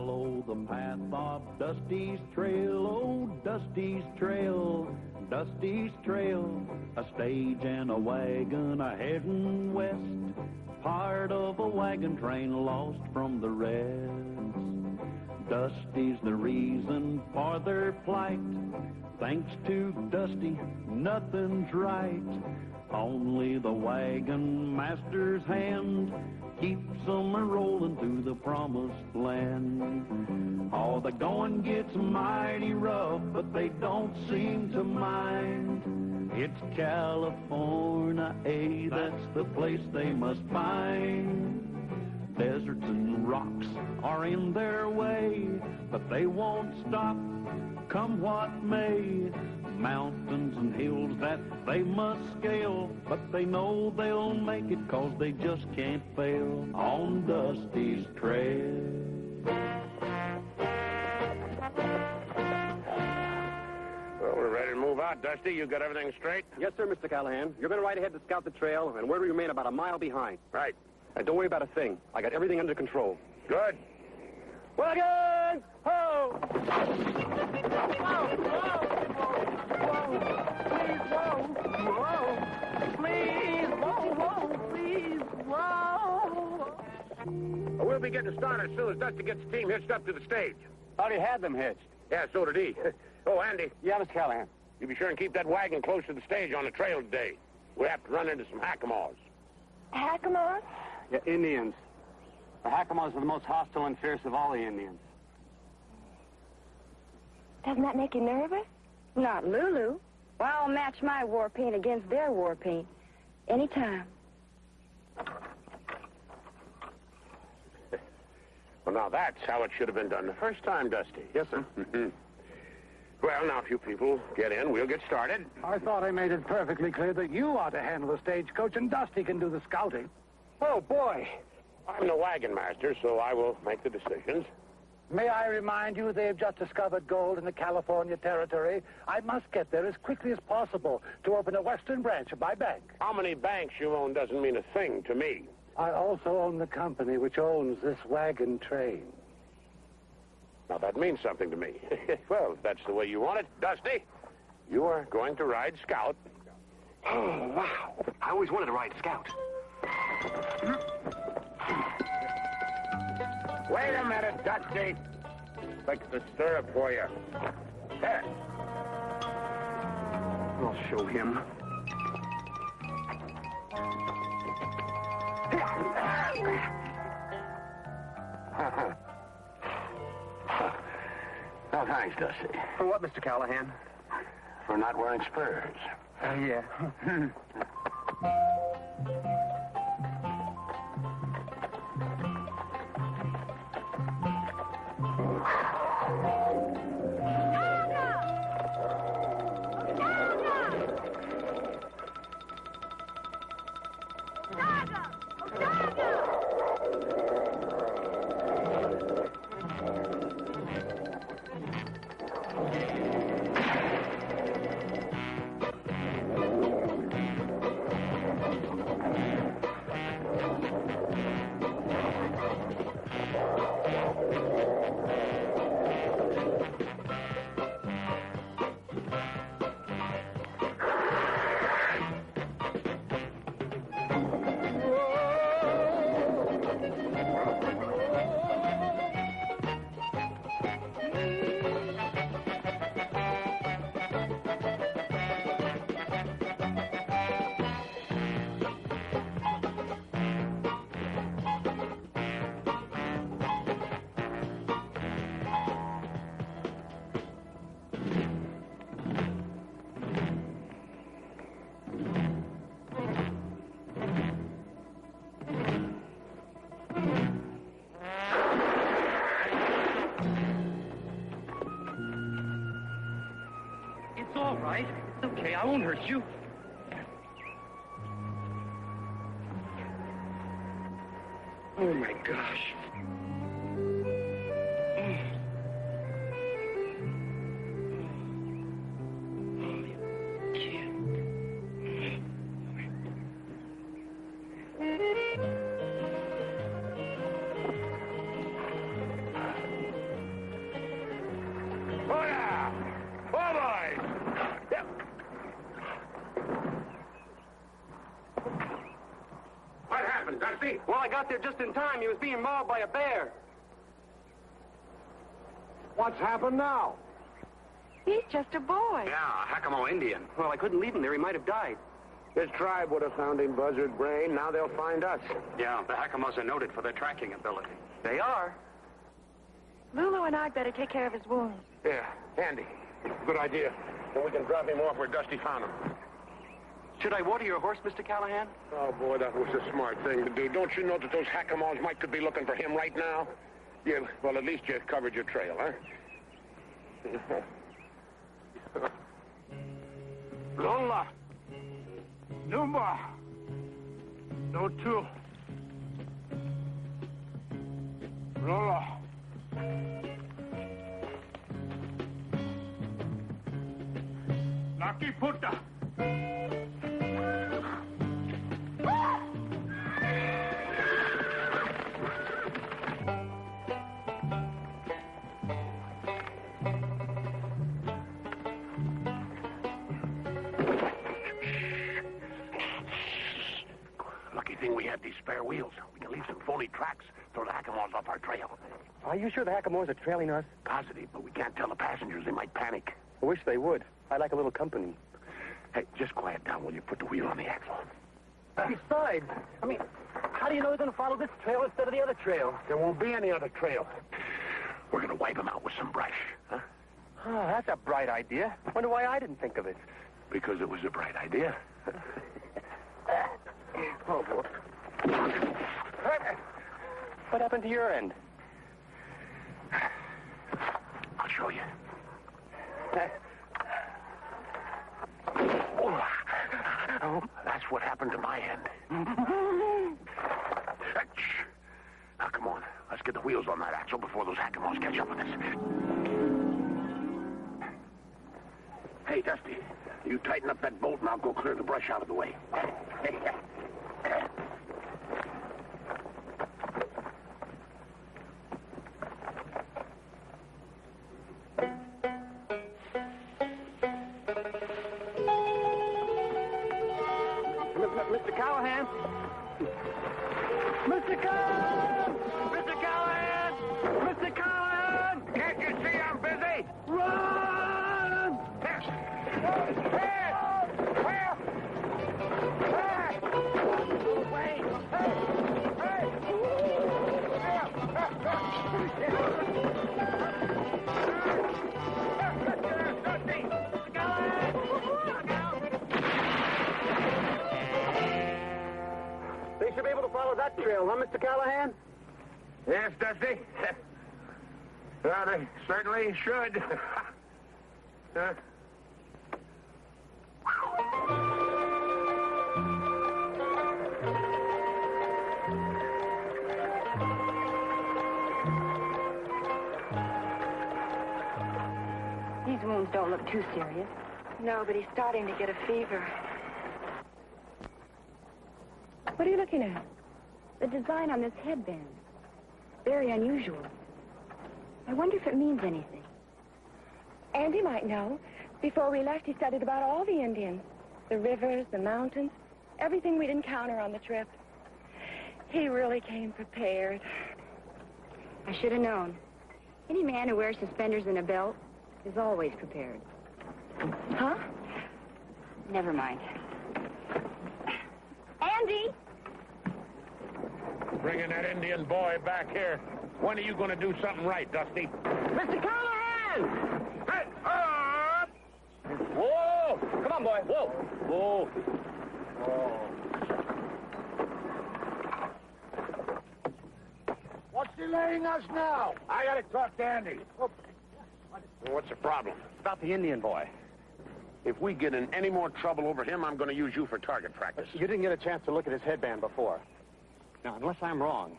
Follow the path of Dusty's trail, oh, Dusty's trail, Dusty's trail. A stage and a wagon a heading west, part of a wagon train lost from the rest. Dusty's the reason for their plight. Thanks to Dusty, nothing's right. Only the wagon master's hand keeps them rolling through the promised land. Oh, the going gets mighty rough, but they don't seem to mind. It's California, eh? That's the place they must find. Deserts and rocks are in their way, but they won't stop, come what may. Mountains and hills that they must scale, but they know they'll make it cause they just can't fail on Dusty's trail. Well, we're ready to move out, Dusty. You got everything straight? Yes, sir, Mr. Callahan. You're going to ride ahead to scout the trail, and we're to remain about a mile behind. Right. And don't worry about a thing. I got everything under control. Good. Wagons! Ho! Well, we'll be getting started as soon as Dusty gets the team hitched up to the stage. Already had them hitched. Yeah, so did he. oh, Andy, Yeah, Mr. Callahan. you be sure and keep that wagon close to the stage on the trail today. We have to run into some hackamores. Hackamore? Yeah, Indians. The Hackamores are the most hostile and fierce of all the Indians. Doesn't that make you nervous? Not Lulu. Well, I'll match my war paint against their war paint. Anytime. Well, now that's how it should have been done the first time, Dusty. Yes, sir. Mm-hmm. well, now, if you people get in, we'll get started. I thought I made it perfectly clear that you ought to handle the stagecoach and Dusty can do the scouting. Oh, boy. I'm the wagon master, so I will make the decisions. May I remind you they've just discovered gold in the California territory? I must get there as quickly as possible to open a western branch of my bank. How many banks you own doesn't mean a thing to me. I also own the company which owns this wagon train. Now, that means something to me. well, if that's the way you want it, Dusty, you are going to ride Scout. Oh, wow. I always wanted to ride Scout. Wait a minute, Dusty. Fix the stirrup for you. There. I'll show him. Oh, thanks, Dusty. For what, Mr. Callahan? For not wearing spurs. Uh, yeah. got there just in time. He was being mauled by a bear. What's happened now? He's just a boy. Yeah, a Hakamo Indian. Well, I couldn't leave him there. He might have died. His tribe would have found him, Buzzard Brain. Now they'll find us. Yeah, the Hakamos are noted for their tracking ability. They are. Lulu and I'd better take care of his wounds. Yeah, Andy. Good idea. And we can drop him off where Dusty found him. Should I water your horse, Mr. Callahan? Oh, boy, that was a smart thing to do. Don't you know that those hackamores might could be looking for him right now? Yeah, well, at least you covered your trail, huh? Lola. Numa. No two. Lola. Naki puta. Lucky thing we had these spare wheels. We can leave some phony tracks, throw the hackamores off our trail. Are you sure the Hakamos are trailing us? Positive, but we can't tell the passengers. They might panic. I wish they would. I like a little company. Hey, just quiet down while you put the wheel on the axle. Besides, I mean, how do you know they're going to follow this trail instead of the other trail? There won't be any other trail. We're gonna wipe them out with some brush, huh? Oh, that's a bright idea. Wonder why I didn't think of it. Because it was a bright idea. Oh, boy. What happened to your end? I'll show you. Oh, that's what happened to my end. Now, come on. Let's get the wheels on that axle before those hackamores catch up with us. Hey, Dusty, you tighten up that bolt and I'll go clear the brush out of the way. that trail, huh, Mr. Callahan? Yes, Dusty. well, they certainly should. Huh? These wounds don't look too serious. No, but he's starting to get a fever. What are you looking at? The design on this headband. Very unusual. I wonder if it means anything. Andy might know. Before we left, he studied about all the Indians. The rivers, the mountains, everything we'd encounter on the trip. He really came prepared. I should have known. Any man who wears suspenders and a belt is always prepared. Huh? Never mind. Andy! Bringing that Indian boy back here. When are you going to do something right, Dusty? Mr. Callahan! Hey, up! Whoa! Come on, boy. Whoa! Whoa. Whoa! What's delaying us now? I got to talk to Andy. What's the problem? About the Indian boy. If we get in any more trouble over him, I'm going to use you for target practice. You didn't get a chance to look at his headband before. Now, unless I'm wrong.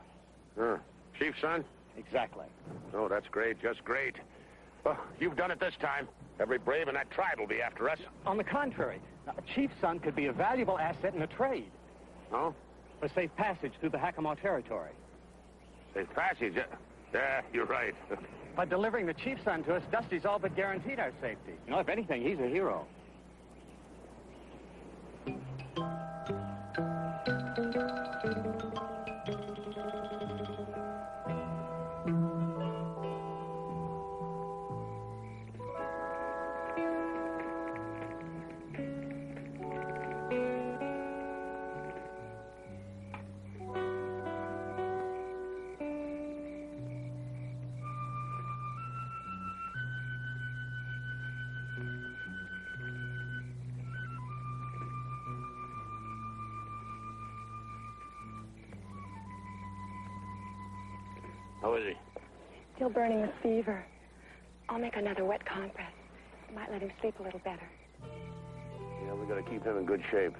Huh. Chief, son? Exactly. Oh, that's great. Just great. Well, you've done it this time. Every brave in that tribe will be after us. On the contrary, a chief's son could be a valuable asset in a trade Oh? for safe passage through the Hackamore territory. Safe passage. Yeah, you're right. By delivering the chief's son to us, Dusty's all but guaranteed our safety. You know, if anything, he's a hero. Burning with fever. I'll make another wet compress. It might let him sleep a little better. Yeah, we gotta keep him in good shape.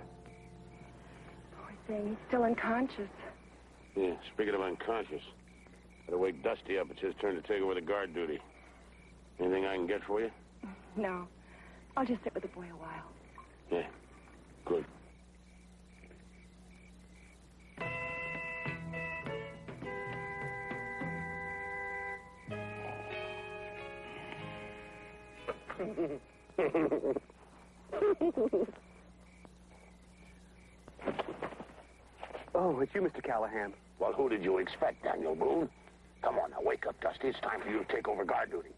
Poor thing, he's still unconscious. Yeah, speaking of unconscious, gotta wake Dusty up. It's his turn to take over the guard duty. Anything I can get for you? No, I'll just sit with the boy a while. Yeah, good. Oh, it's you, Mr. Callahan. Well, who did you expect, Daniel Boone? Come on now, wake up, Dusty. It's time for you to take over guard duty.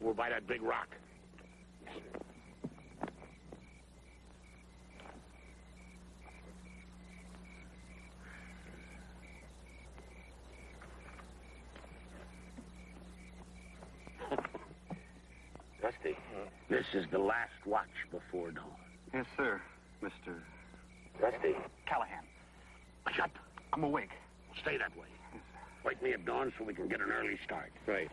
We're by that big rock. Dusty, this is the last watch before dawn. Yes, sir, Mr. Dusty, Callahan. shut. I'm awake. Stay that way. Wake me at dawn so we can get an early start. Right.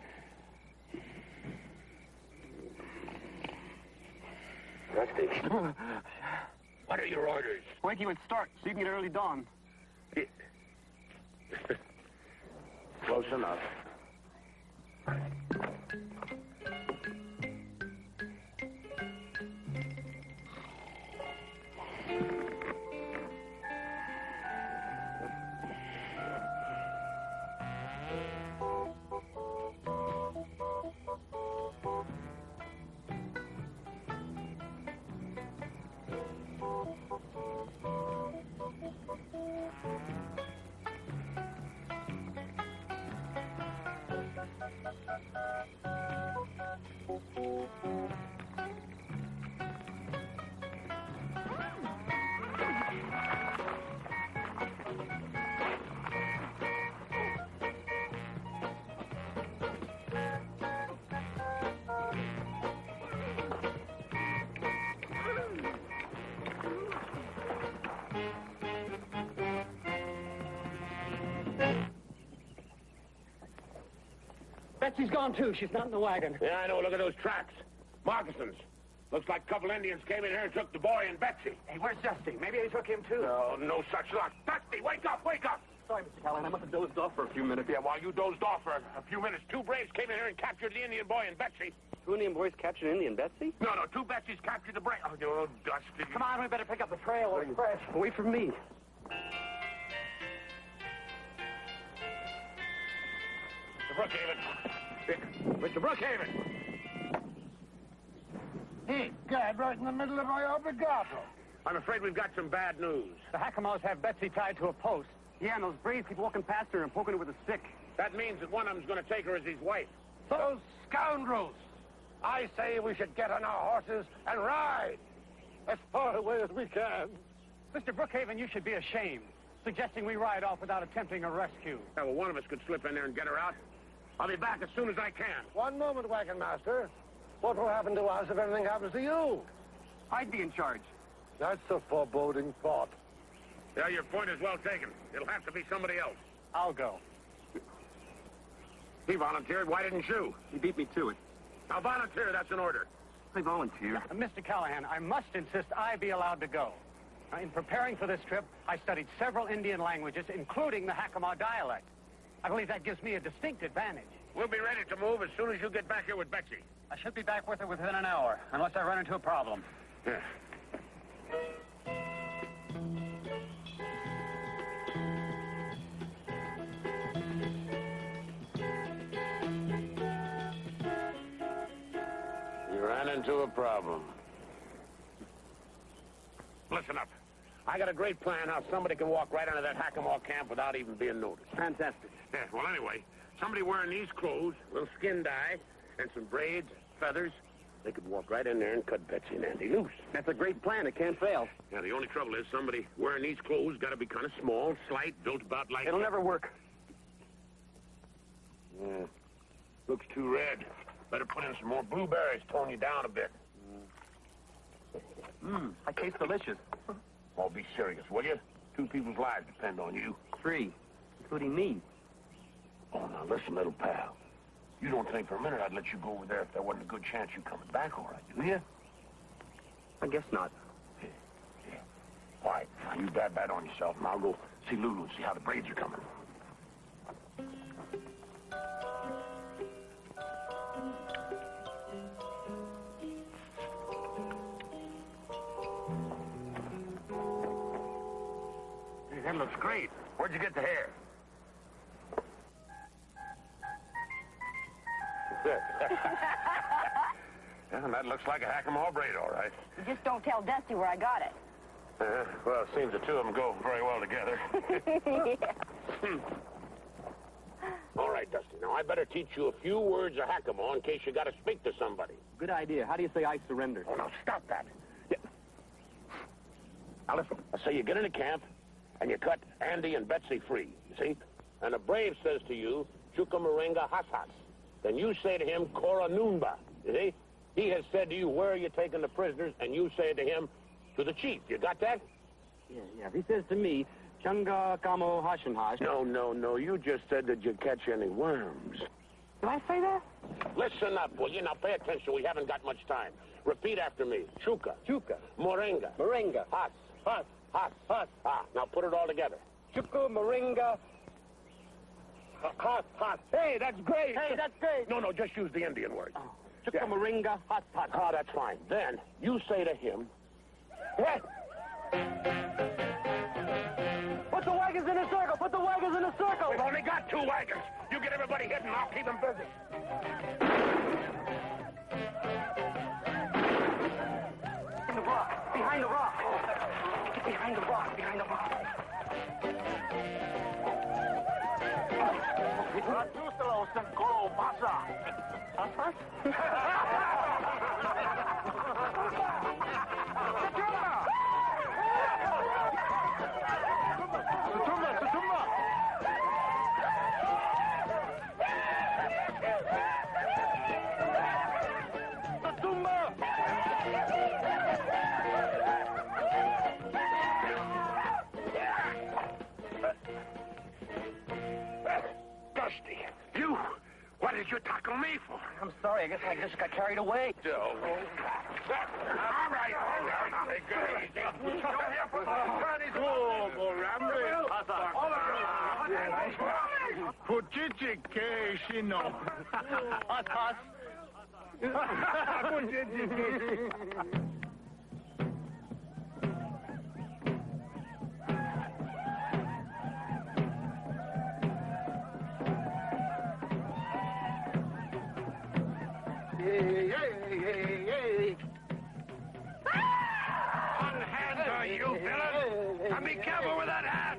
Dusty. what are your orders? Wake you at start so you can get early dawn. Close enough. Betsy's gone, too. She's not in the wagon. Yeah, I know. Look at those tracks. Moccasins. Looks like a couple Indians came in here and took the boy and Betsy. Hey, where's Dusty? Maybe they took him, too. No, no such luck. Dusty, wake up, wake up! Sorry, Mr. Callahan. I must have dozed off for a few minutes. Yeah, while you dozed off for a few minutes, two braves came in here and captured the Indian boy and Betsy. Two Indian boys captured Indian Betsy? No, no, two Betsy's captured the brave. Oh, no, Dusty. Come on, we better pick up the trail. We're fresh. Wait for me. Mr. Brookhaven. Mr. Brookhaven. Hey, God, right in the middle of my obligato. I'm afraid we've got some bad news. The Hackamores have Betsy tied to a post. Yeah, and those braves keep walking past her and poking her with a stick. That means that one of them's going to take her as his wife. Those scoundrels! I say we should get on our horses and ride as far away as we can. Mr. Brookhaven, you should be ashamed. Suggesting we ride off without attempting a rescue. Yeah, well, one of us could slip in there and get her out. I'll be back as soon as I can. One moment, wagon master. What will happen to us if anything happens to you? I'd be in charge. That's a foreboding thought. Yeah, your point is well taken. It'll have to be somebody else. I'll go. He volunteered. Why didn't you? He beat me to it. Now volunteer. That's an order. I volunteer. Uh, Mr. Callahan, I must insist I be allowed to go. Now, in preparing for this trip, I studied several Indian languages, including the Hackamore dialect. I believe that gives me a distinct advantage. We'll be ready to move as soon as you get back here with Betsy. I should be back with her within an hour, unless I run into a problem. Yeah. You ran into a problem. Listen up. I got a great plan how somebody can walk right into that Hackamore camp without even being noticed. Fantastic. Yeah, well, anyway, somebody wearing these clothes, a little skin dye, and some braids, feathers, they could walk right in there and cut Betsy and Andy loose. That's a great plan. It can't fail. Now, the only trouble is somebody wearing these clothes got to be kind of small, slight, built about like... It'll never work. Yeah. Looks too red. Better put in some more blueberries, tone you down a bit. Mmm, I taste delicious. Oh, be serious, will you? Two people's lives depend on you. Three, including me. Oh. Now, listen, little pal. You don't think for a minute I'd let you go over there if there wasn't a good chance you coming back all right, do you? I guess not. Yeah, yeah. All right, now you bad bad on yourself, and I'll go see Lulu and see how the braids are coming. Hey, that looks great. Where'd you get the hair? yeah, that looks like a Hackamore braid, all right. You just don't tell Dusty where I got it. Uh, well, it seems the two of them go very well together. All right, Dusty. Now, I better teach you a few words of Hackamore in case you got to speak to somebody. Good idea. How do you say I surrender? Oh, now, stop that. Yeah. Now, listen. I say you get into camp, and you cut Andy and Betsy free, you see? And the brave says to you, Chukamoringa Hasas. Then you say to him, Kora Noonba, you see? He has said to you, where are you taking the prisoners? And you say to him, to the chief. You got that? Yeah, yeah. If he says to me, Chunga Kamo Hashanhash. No, no, no. You just said that you catch any worms. Did I say that? Listen up, will you? Now pay attention. We haven't got much time. Repeat after me. Chuka. Chuka. Moringa. Moringa. Has. Has. Has. Has. Ah, now put it all together. Chuku Moringa. Has. Has. Hey, that's great. Hey, that's great. No, no, just use the Indian word. Oh. Chuka Yeah. Moringa. Hot pot. Ah, that's fine. Then you say to him, What? Put the wagons in a circle. Put the wagons in a circle. We've only got two wagons. You get everybody hidden, I'll keep them busy. In the rock. Behind the rock. Behind the rock. Behind the rock. Dusty, you tackle me for? I'm sorry. I guess I just got carried away. So, oh, all right, all right, take it easy. Come here for the Chinese. Oh, Puchichi ke shino. Hot pot. Puchichi ke. Unhand her, you villain! And be careful with that hat!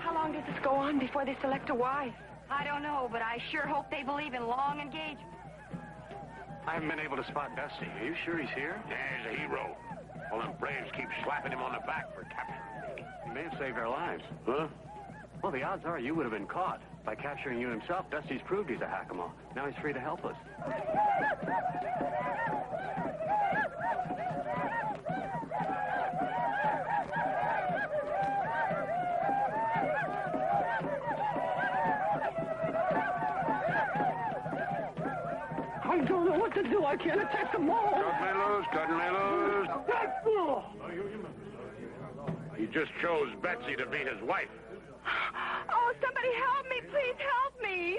How long does this go on before they select a wife? I don't know, but I sure hope they believe in long engagement. I haven't been able to spot Dusty. Are you sure he's here? Yeah, he's a hero. All them braves keep slapping him on the back for capturing me. He may have saved our lives. Huh? Well, the odds are you would have been caught. By capturing you himself, Dusty's proved he's a Hackamore. Now he's free to help us. I don't know what to do. I can't attack them all. Cut me loose, cut me loose. That fool! He just chose Betsy to be his wife. Oh, somebody help me. Please help me.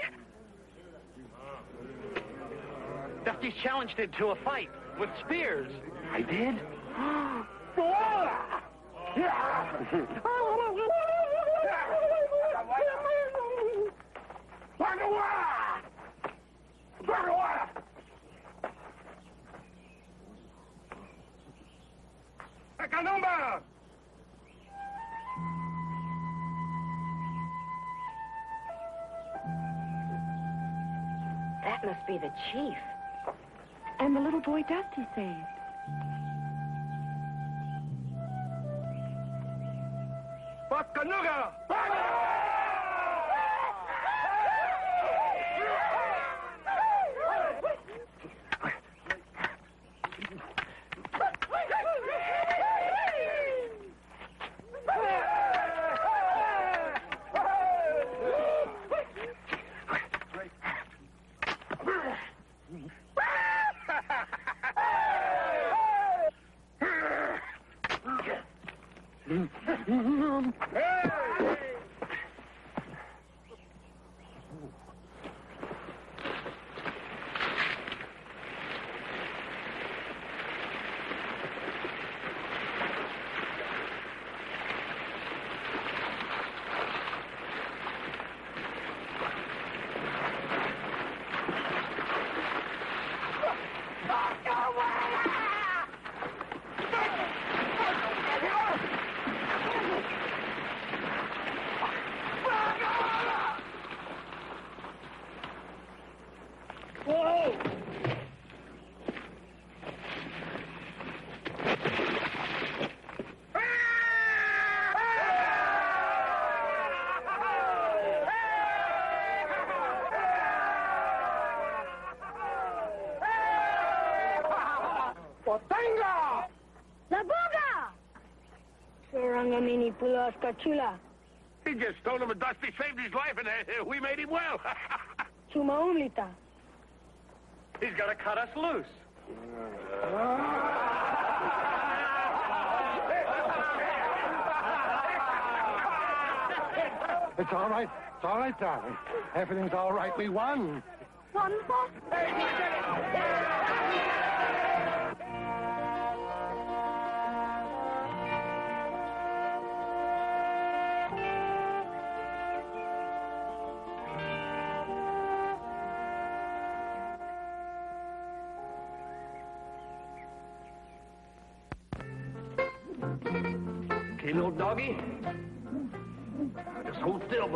Dusty's challenged him to a fight with spears. I did? That must be the chief. And the little boy Dusty saved. Sarangamini pulas kachula. He just told him a Dusty saved his life, and uh, we made him well. Chumaumlita. He's got to cut us loose. It's all right. It's all right, darling. Everything's all right. We won. One Okay,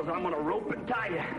I'm gonna rope and tie you.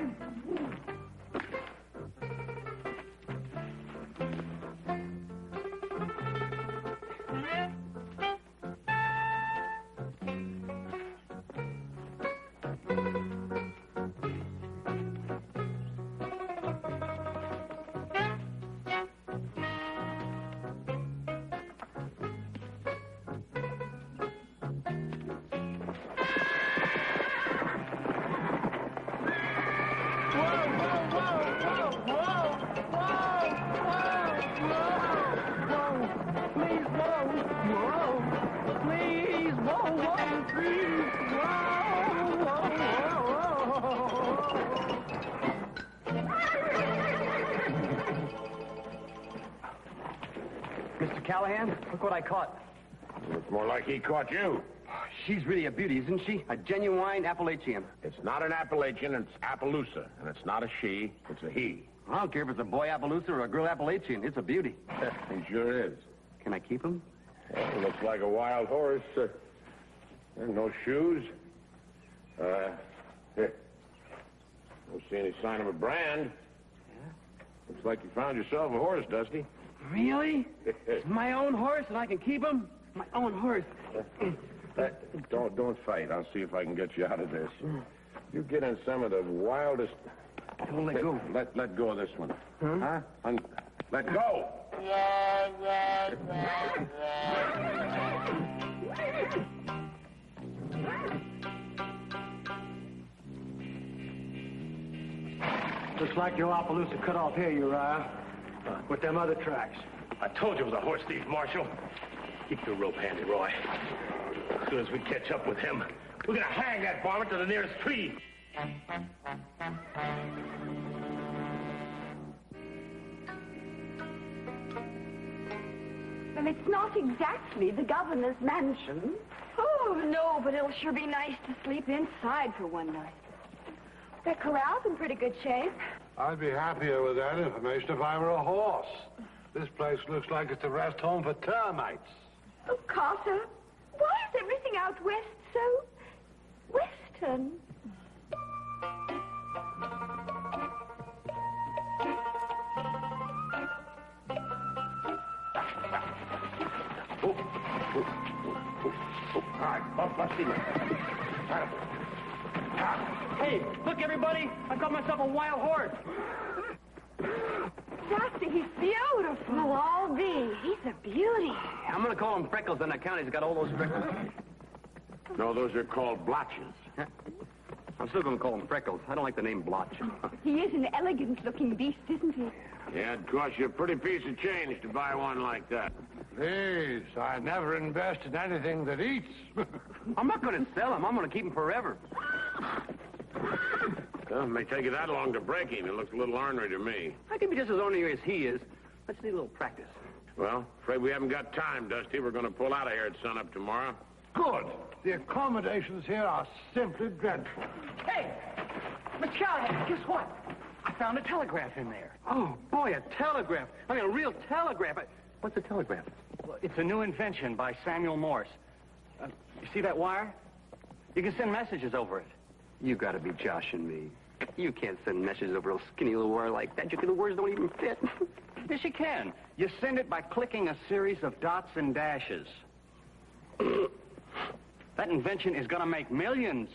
Callahan, look what I caught. Looks more like he caught you. She's really a beauty, isn't she? A genuine Appalachian. It's not an Appalachian, it's Appaloosa. And it's not a she, it's a he. I don't care if it's a boy Appaloosa or a girl Appalachian. It's a beauty. he sure is. Can I keep him? Well, looks like a wild horse. Uh, and no shoes. Uh, here. Don't see any sign of a brand. Yeah? Looks like you found yourself a horse, Dusty. Really? My own horse, and I can keep him? My own horse. Uh, don't don't fight. I'll see if I can get you out of this. You get in some of the wildest. Don't let go. Let let go of this one. Huh? Un- let go. Looks like your Appaloosa cut off here, Uriah. With them other tracks. I told you it was a horse thief, Marshal. Keep your rope handy, Roy. As soon as we catch up with him, we're gonna hang that varmint to the nearest tree. Well, it's not exactly the governor's mansion. Oh, no, but it'll sure be nice to sleep inside for one night. The corral's in pretty good shape. I'd be happier with that information if I were a horse. This place looks like it's a rest home for termites. Oh, Carter, why is everything out west so western? Oh, oh, oh, All right, bump, bump, Steven. Hey, look, everybody. I got myself a wild horse. Dusty, he's beautiful. Well, I'll be. He's a beauty. I'm going to call him Freckles on account he's got all those freckles. No, those are called blotches. I'm still going to call him Freckles. I don't like the name Blotch. He is an elegant-looking beast, isn't he? Yeah, it'd cost you a pretty piece of change to buy one like that. Please, I never invest in anything that eats. I'm not going to sell him. I'm going to keep him forever. Well, it may take you that long to break him. He looks a little ornery to me. I can be just as ornery as he is. Let's need a little practice. Well, afraid we haven't got time, Dusty. We're going to pull out of here at sunup tomorrow. Good. The accommodations here are simply dreadful. Hey! Miss Callahan, guess what? I found a telegraph in there. Oh, boy, a telegraph. I mean, a real telegraph. What's a telegraph? Well, it's a new invention by Samuel Morse. Uh, you see that wire? You can send messages over it. You gotta be joshing me. You can't send messages over a skinny little wire like that. You, the words don't even fit. Yes, you can. You send it by clicking a series of dots and dashes. that invention is going to make millions.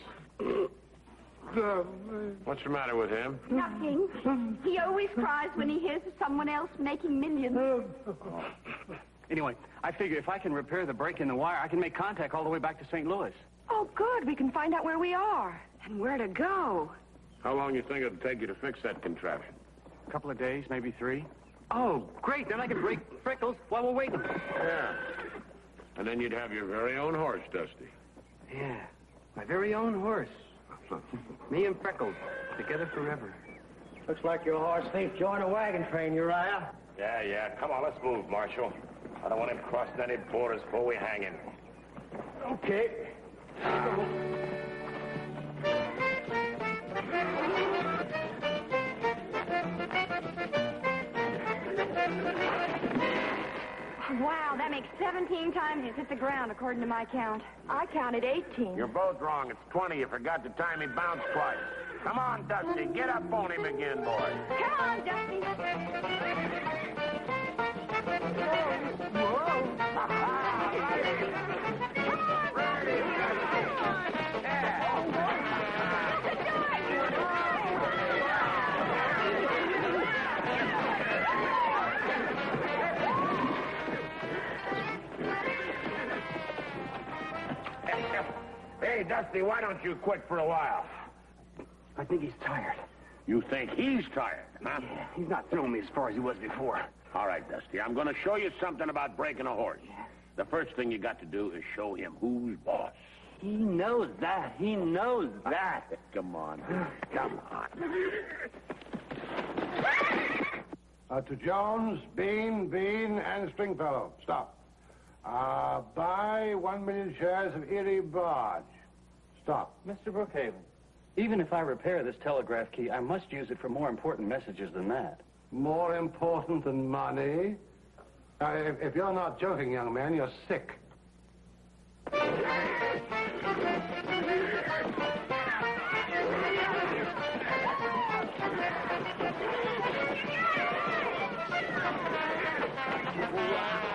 What's the matter with him? Nothing. He always cries when he hears of someone else making millions. Anyway, I figure if I can repair the break in the wire, I can make contact all the way back to St. Louis. Oh, good. We can find out where we are and where to go. How long do you think it'll take you to fix that contraption? A couple of days, maybe three. Oh, great. Then I can break Freckles while we're waiting. Yeah. And then you'd have your very own horse, Dusty. Yeah, my very own horse. Me and Freckles, together forever. Looks like your horse thief joined a wagon train, Uriah. Yeah, yeah. Come on, let's move, Marshal. I don't want him crossing any borders before we hang him. Okay. Wow, that makes 17 times he's hit the ground, according to my count. I counted 18. You're both wrong. It's 20. You forgot the time he bounced twice. Come on, Dusty. Get up on him again, boy. Come on, Dusty. Dusty, why don't you quit for a while? I think he's tired. You think he's tired, huh? He's not throwing me as far as he was before. All right, Dusty, I'm going to show you something about breaking a horse. The first thing you got to do is show him who's boss. He knows that. He knows that. Come on. Come on. Uh, to Jones, Bean, Bean, and Stringfellow. Stop. Uh, buy one million shares of Erie Barge. Stop. Mr. Brookhaven, even if I repair this telegraph key, I must use it for more important messages than that. More important than money. Uh, if, if you're not joking, young man, you're sick.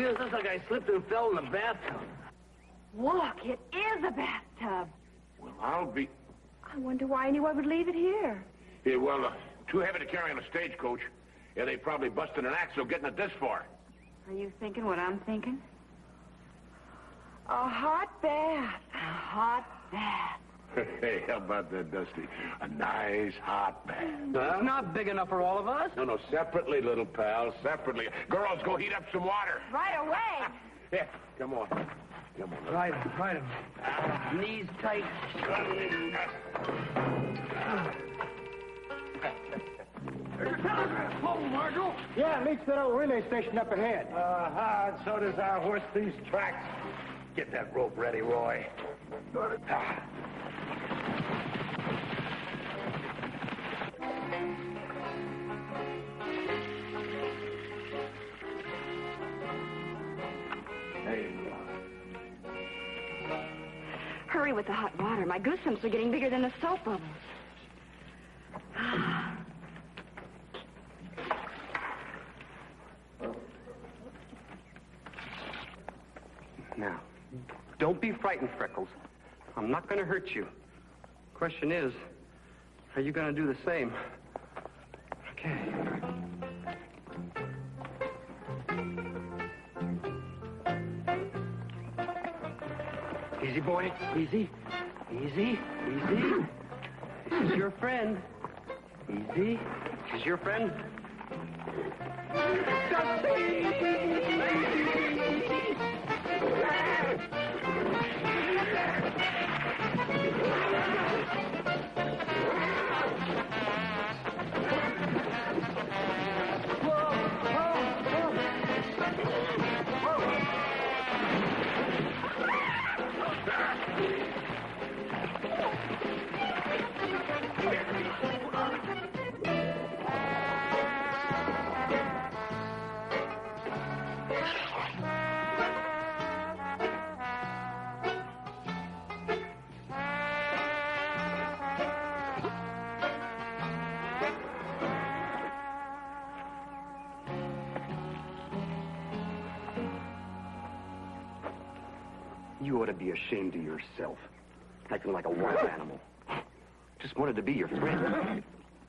feels just like I slipped and fell in the bathtub. Look, it is a bathtub. Well, I'll be... I wonder why anyone would leave it here. Yeah, well, uh, too heavy to carry on a stagecoach. Yeah, they probably busted an axle getting it this far. Are you thinking what I'm thinking? A hot bath. A hot bath. hey, how about that, Dusty? A nice hot bath. It's not big enough for all of us. No, no, separately, little pal, separately. Girls, go heat up some water. Right away. Yeah, come on. Come on. Right, right. Knees tight. Yeah, it leads to that old relay station up ahead. Uh-huh, and so does our horse thief's tracks. Get that rope ready, Roy. Ah. With the hot water. My goosebumps are getting bigger than the soap bubbles. Now, don't be frightened, Freckles. I'm not going to hurt you. Question is, are you going to do the same? Okay. Easy, boy. Easy. Easy. Easy. This is your friend. Easy. This is your friend. You ought to be ashamed of yourself. Acting like a wild animal. Just wanted to be your friend.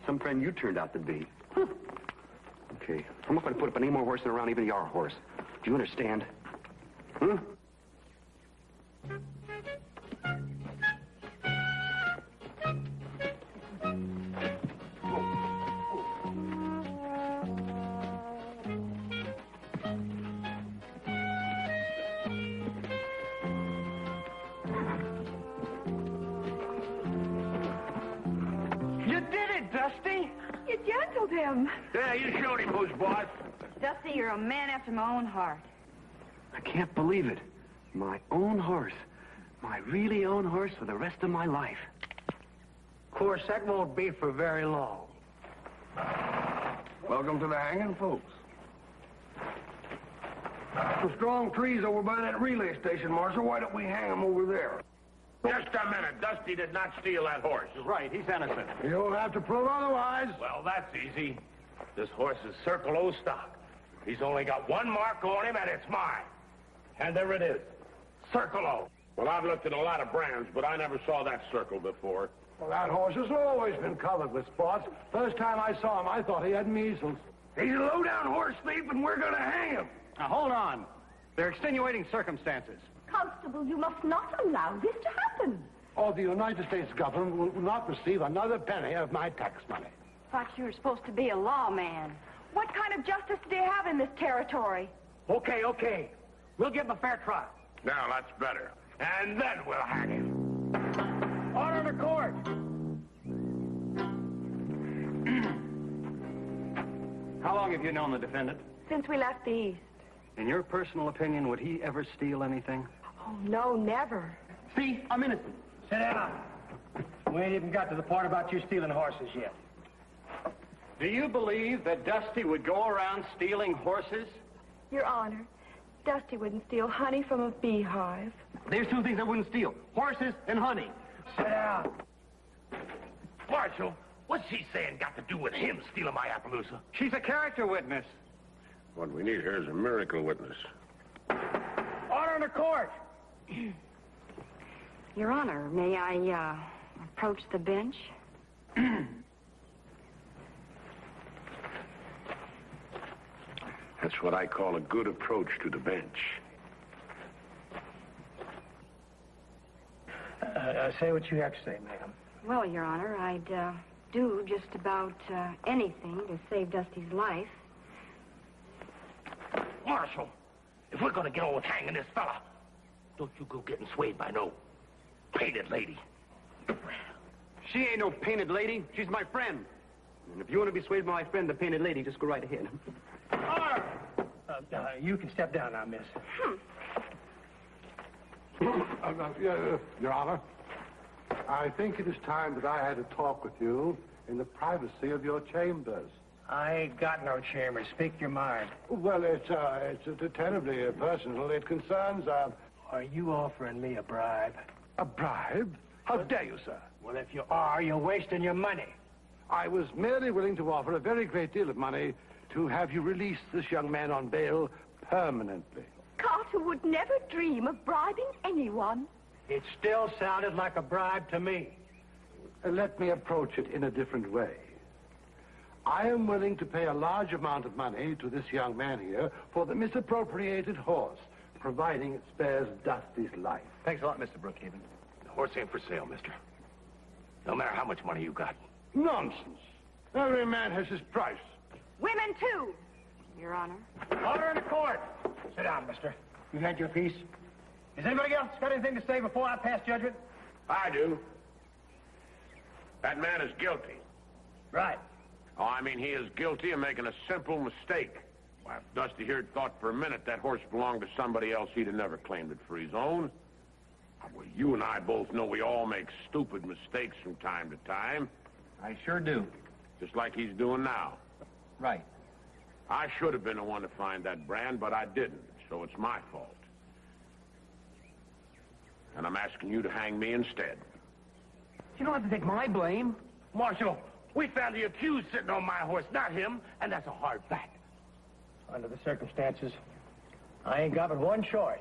Some friend you turned out to be. Okay, I'm not going to put up any more horses around even your horse. Do you understand? Hmm? Gentled him. Yeah, you showed him who's boss. Dusty, you're a man after my own heart. I can't believe it. My own horse. My really own horse for the rest of my life. Of course, that won't be for very long. Welcome to the hanging, folks. Some strong trees over by that relay station, Marshal. Why don't we hang them over there? Just a minute. Dusty did not steal that horse. You're Right, he's innocent. You'll have to prove otherwise. Well, that's easy. This horse is Circle O stock. He's only got one mark on him, and it's mine. And there it is. Circle O. Well, I've looked at a lot of brands, but I never saw that circle before. Well, that horse has always been covered with spots. First time I saw him, I thought he had measles. He's a low-down horse thief, and we're going to hang him. Now, hold on. There are extenuating circumstances. Constable, you must not allow this to happen. Or the United States government will not receive another penny of my tax money. But you're supposed to be a lawman. What kind of justice do you have in this territory? Okay, okay. We'll give him a fair trial. Now, that's better. And then we'll hang him. Order the court. How long have you known the defendant? Since we left the East. In your personal opinion, would he ever steal anything? Oh, no, never. See, I'm innocent. Sit down. We ain't even got to the part about you stealing horses yet. Do you believe that Dusty would go around stealing horses? Your Honor, Dusty wouldn't steal honey from a beehive. There's two things I wouldn't steal. Horses and honey. Sit down. Marshal, what's she saying got to do with him stealing my Appaloosa? She's a character witness. What we need here is a miracle witness. Order in the court. Your Honor, may I, uh, approach the bench? That's what I call a good approach to the bench. Uh, uh, say what you have to say, ma'am. Well, Your Honor, I'd, uh, do just about, uh, anything to save Dusty's life. Marshal, if we're gonna get on with hanging this fella, don't you go getting swayed by no painted lady. She ain't no painted lady. She's my friend. And if you want to be swayed by my friend, the painted lady, just go right ahead. Order. Uh, uh, you can step down now, miss. Uh, uh, yeah, uh, Your Honor, I think it is time that I had a talk with you in the privacy of your chambers. I ain't got no chambers. Speak your mind. Well, it's, uh, it's uh, terribly uh, personal. It concerns, uh, Are you offering me a bribe? a bribe. How dare you, sir? Well, if you are, you're wasting your money. I was merely willing to offer a very great deal of money to have you release this young man on bail permanently. Carter would never dream of bribing anyone. It still sounded like a bribe to me. Uh, Let me approach it in a different way. I am willing to pay a large amount of money to this young man here for the misappropriated horse, providing it spares Dusty's life. Thanks a lot, Mr. Brookhaven. The horse ain't for sale, mister. No matter how much money you got. Nonsense. Every man has his price. Women, too, Your Honor. Order in the court. Sit down, mister. You've had your piece. Has anybody else got anything to say before I pass judgment? I do. That man is guilty. Right. Oh, I mean, he is guilty of making a simple mistake. Why, if Dusty here thought for a minute that horse belonged to somebody else, he'd have never claimed it for his own. Well, you and I both know we all make stupid mistakes from time to time, I sure do. just like he's doing now. Right. I should have been the one to find that brand, but I didn't, so it's my fault. And I'm asking you to hang me instead. You don't have to take my blame. Marshal, we found the accused sitting on my horse, not him, and that's a hard fact. Under the circumstances, I ain't got but one choice,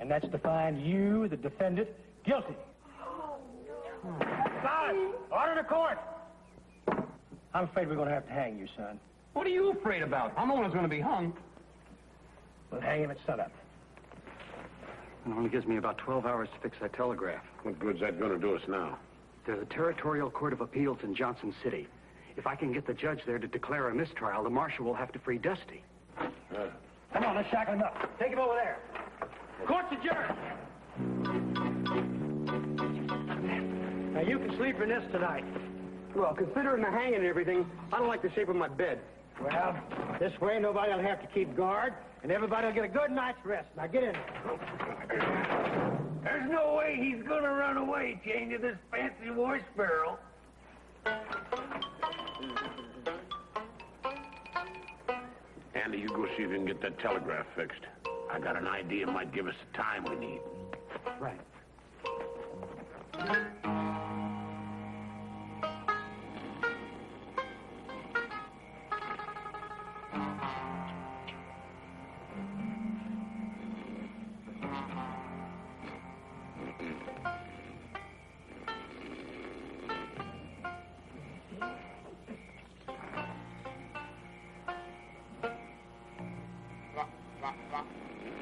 and that's to find you, the defendant, guilty. Oh, Guys, order the court. I'm afraid we're going to have to hang you, son. What are you afraid about? I'm the one who's going to be hung. We'll hang him at sunup. It only gives me about 12 hours to fix that telegraph. What good's that gonna do us now? There's a Territorial Court of Appeals in Johnson City. If I can get the judge there to declare a mistrial, the marshal will have to free Dusty. Come on, let's shackle him up. Take him over there. Court's adjourned. Now, you can sleep in this tonight. Well, considering the hanging and everything, I don't like the shape of my bed. Well, this way nobody will have to keep guard, and everybody will get a good night's rest. Now, get in there. There's no way he's gonna run away, chained to this fancy horse barrel. Andy, you go see if you can get that telegraph fixed. I got an idea might give us the time we need. Right.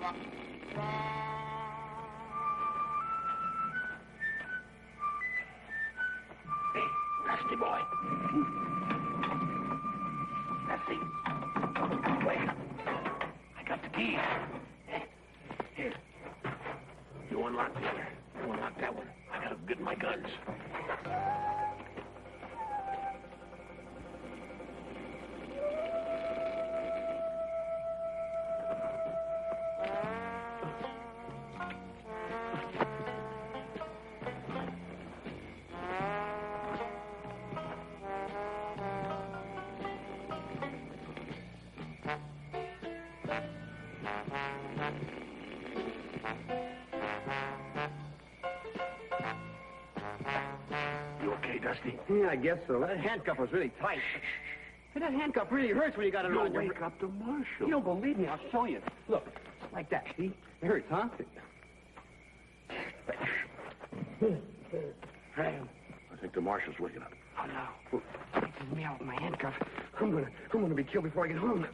Hey, Yeah, I guess so. That handcuff was really tight. Hey, that handcuff really hurts when you got it You'll around your... wake up the marshal. You don't believe me? I'll show you. Look, like that, see? It hurts, huh? I think the marshal's waking up. Oh, no. Taking me out with my handcuff. I'm gonna, I'm gonna be killed before I get home.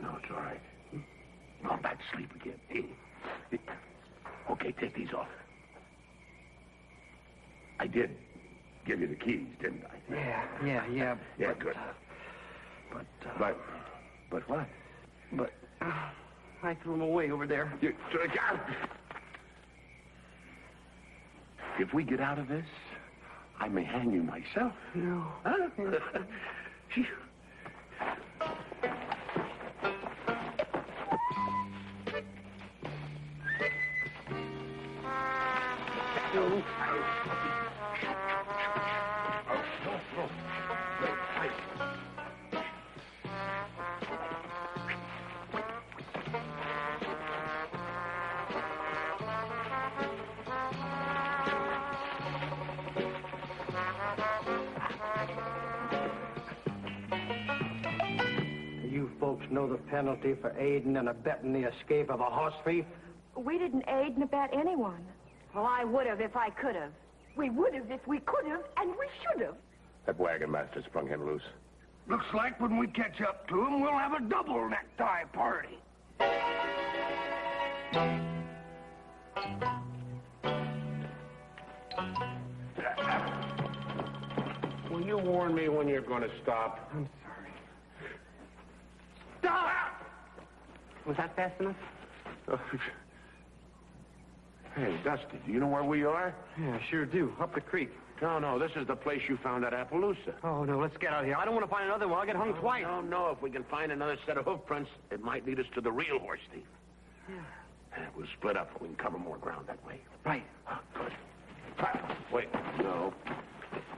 No, it's all right. Hmm? Go back to sleep again. Hey, hey. Okay, take these off. I did give you the keys, didn't I? Yeah, yeah, yeah. Yeah, but, good. But, uh, But, but what? but, uh, I threw them away over there. You, uh, if we get out of this, I may hang you myself. No. Huh? Phew. You folks know the penalty for aiding and abetting the escape of a horse thief? We didn't aid and abet anyone. Well, I would have if I could have. We would have if we could have, and we should have. That wagon master sprung him loose. Looks like when we catch up to him, we'll have a double necktie party. Will you warn me when you're going to stop? I'm sorry. Stop! Was that fast enough? Hey, Dusty, do you know where we are? Yeah, I sure do. Up the creek. No, no, this is the place you found at Appaloosa. Oh, no, let's get out of here. I don't want to find another one. I'll get hung twice. No, no, if we can find another set of hoof prints, it might lead us to the real horse thief. Yeah. We'll split up. We can cover more ground that way. Right. Ah, good. Wait, no.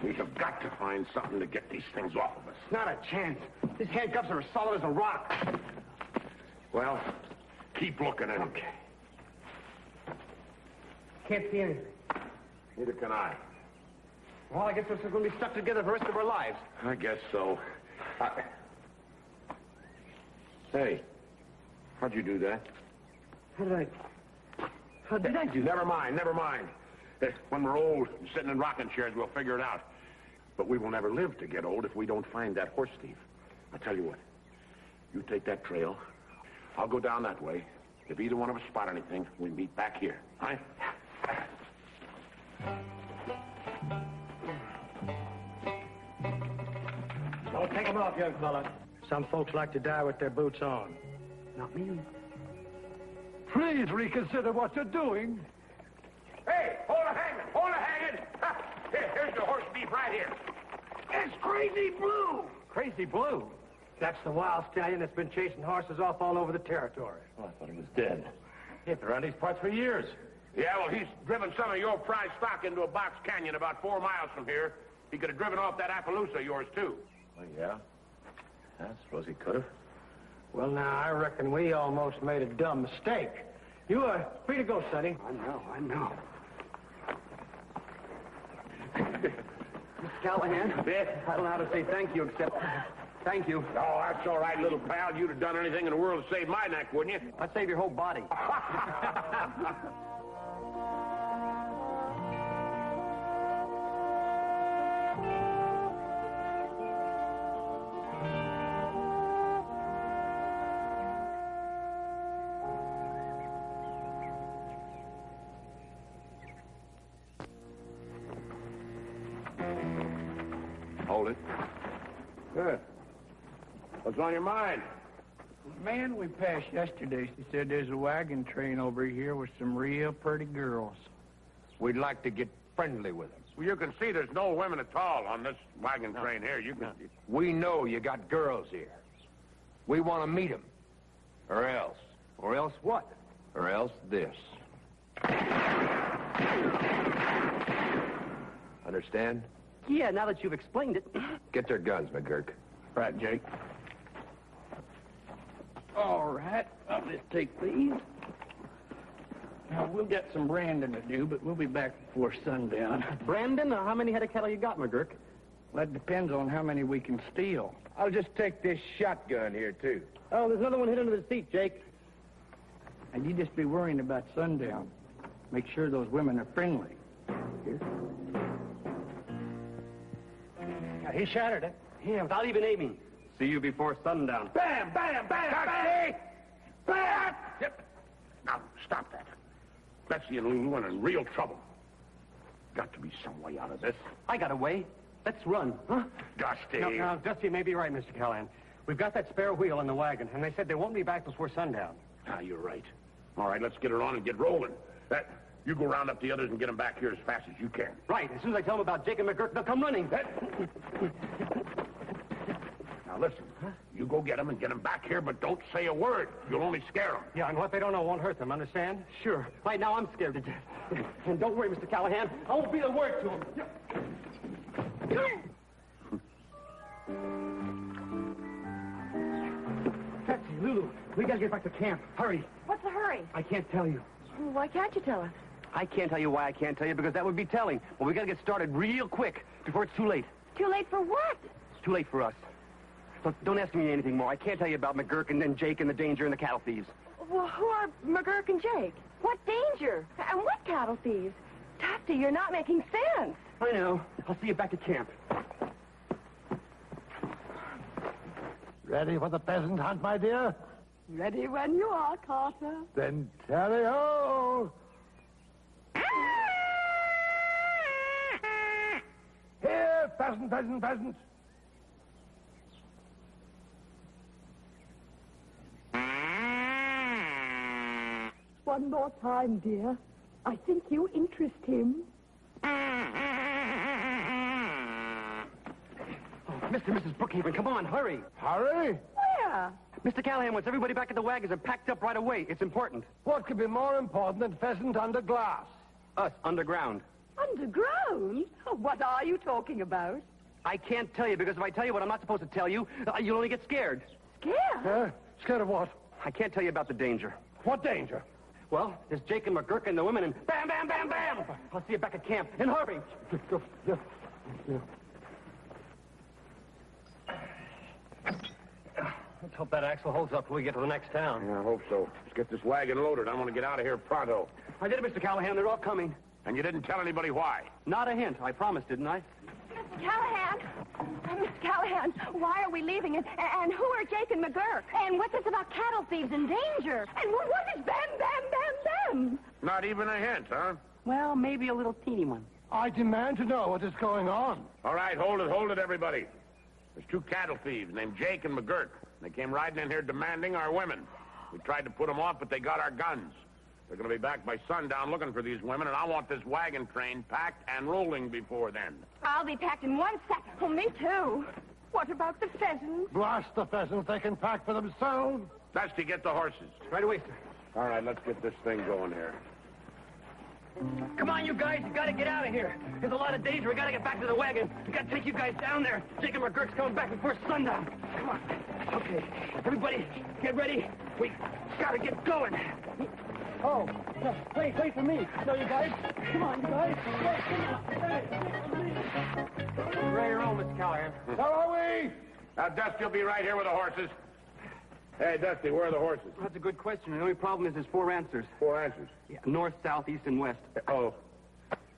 We have got to find something to get these things off of us. Not a chance. These handcuffs are as solid as a rock. Well, keep looking anyway. Okay. Can't see anything. Neither can I. Well, I guess we're going to be stuck together for the rest of our lives. I guess so. I... Hey, how'd you do that? How did I... How did I do Never mind, never mind. Eh, When we're old and sitting in rocking chairs, we'll figure it out. But we will never live to get old if we don't find that horse thief. I tell you what, you take that trail. I'll go down that way. If either one of us spot anything, we meet back here. All right? Don't take them off, young fella. Some folks like to die with their boots on. Not me. Please reconsider what you're doing. Hey, hold a hanging! Hold a hanging! Ha! Here, here's the horse thief right here. It's Crazy Blue. Crazy Blue. That's the wild stallion that's been chasing horses off all over the territory. Oh, I thought he was dead. He's been around these parts for years. Yeah, well, he's driven some of your prize stock into a box canyon about four miles from here. He could have driven off that Appaloosa of yours, too. Well, yeah? I suppose he could have. Well, now, I reckon we almost made a dumb mistake. You are free to go, Sonny. I know, I know. Mr. Callahan, I don't know how to say thank you except thank you. Oh, that's all right, little pal. You'd have done anything in the world to save my neck, wouldn't you? I'd save your whole body. Hold it. Good. What's on your mind? Man we passed yesterday, she said there's a wagon train over here with some real pretty girls. We'd like to get friendly with them. Well, you can see there's no women at all on this wagon train here. You can. We know you got girls here. We want to meet them. Or else. Or else what? Or else this. Understand? Yeah, now that you've explained it. Get their guns, McGurk. Right, Jake? All right, I'll just take these. Now, we'll get some branding to do, but we'll be back before sundown. Brandon, uh, how many head of cattle you got, McGurk? Well, that depends on how many we can steal. I'll just take this shotgun here, too. Oh, there's another one hid under the seat, Jake. And you just be worrying about sundown. Make sure those women are friendly. Here. Now, he shattered it. Yeah, without even aiming. See you before sundown. Bam, bam, bam, bam! Bam! Yep. Now, stop that. Betsy and Lulu are in real trouble. Got to be some way out of this. I got a way. Let's run, huh? Dusty. No, no, Dusty may be right, Mr. Callahan. We've got that spare wheel in the wagon, and they said they won't be back before sundown. Ah, you're right. All right, let's get her on and get rolling. That, you go round up the others and get them back here as fast as you can. Right, as soon as I tell them about Jake and McGurk, they'll come running. Now listen, you go get them and get them back here, but don't say a word. You'll only scare them. Yeah, and what they don't know won't hurt them, understand? Sure. Right now, I'm scared to death. And don't worry, Mr. Callahan, I won't be a word to them. Betsy, Lulu, we gotta get back to camp. Hurry. What's the hurry? I can't tell you. Why can't you tell us? I can't tell you why I can't tell you, because that would be telling. But we gotta get started real quick before it's too late. Too late for what? It's too late for us. So don't ask me anything more. I can't tell you about McGurk and then Jake and the danger and the cattle thieves. Well, who are McGurk and Jake? What danger? And what cattle thieves? Dusty, you're not making sense. I know. I'll see you back at camp. Ready for the pheasant hunt, my dear? Ready when you are, Carter. Then tally-ho! Ah! Here, pheasant, pheasant, pheasant. One more time, dear. I think you interest him. Mr. and Mrs. Brookhaven, come on, hurry. Hurry? Where? Mr. Callahan wants everybody back at the wagons and packed up right away. It's important. What could be more important than pheasant under glass? Us, underground. Underground? What are you talking about? I can't tell you because if I tell you what I'm not supposed to tell you, uh, you'll only get scared. Scared? Huh? Scared of what? I can't tell you about the danger. What danger? Well, there's Jake and McGurk and the women, and bam, bam, bam, bam! I'll see you back at camp. in Harvey. Yes, And hurry! Let's hope that axle holds up till we get to the next town. Yeah, I hope so. Let's get this wagon loaded. I want to get out of here pronto. I did it, Mr. Callahan. They're all coming. And you didn't tell anybody why. Not a hint. I promised, didn't I? Mr. Callahan! Mr. Callahan, why are we leaving? And, and who are Jake and McGurk? And what's this about cattle thieves in danger? And what, what is Bam Bam Bam Bam? Not even a hint, huh? Well, maybe a little teeny one. I demand to know what is going on. All right, hold it, hold it, everybody. There's two cattle thieves named Jake and McGurk. They came riding in here demanding our women. We tried to put them off, but they got our guns. They're going to be back by sundown looking for these women, and I want this wagon train packed and rolling before then. I'll be packed in one sec. Oh, me too. What about the pheasants? Blast the pheasants. They can pack for themselves. Dusty, get the horses. Right away, sir. All right, let's get this thing going here. Come on, you guys. You gotta get out of here. There's a lot of danger. We gotta get back to the wagon. We gotta take you guys down there. Jake and McGurk's coming back before sundown. Come on. Okay. Everybody, get ready. We gotta get going. Oh, no, wait, wait for me. No, you guys. Come on, you guys. Wait, come on. Hey. Ready to roll, Mr. Callahan. Where are we? Now, Dusty will be right here with the horses. Hey, Dusty, where are the horses? That's a good question. The only problem is there's four answers. Four answers. Yeah. North, south, east, and west. Oh.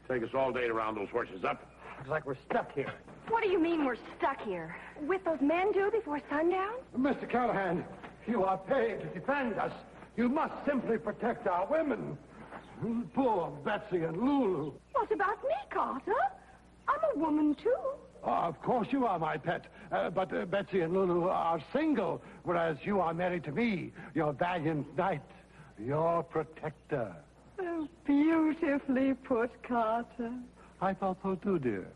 Take us all day to round those horses up. Looks like we're stuck here. What do you mean we're stuck here? With those men due before sundown? Mr. Callahan, you are paid to defend us. You must simply protect our women. Poor Betsy and Lulu. What about me, Carter? I'm a woman, too. Oh, of course you are my pet. Uh, but uh, Betsy and Lulu are single, whereas you are married to me, your valiant knight, your protector. Oh, beautifully put, Carter. I thought so too, dear.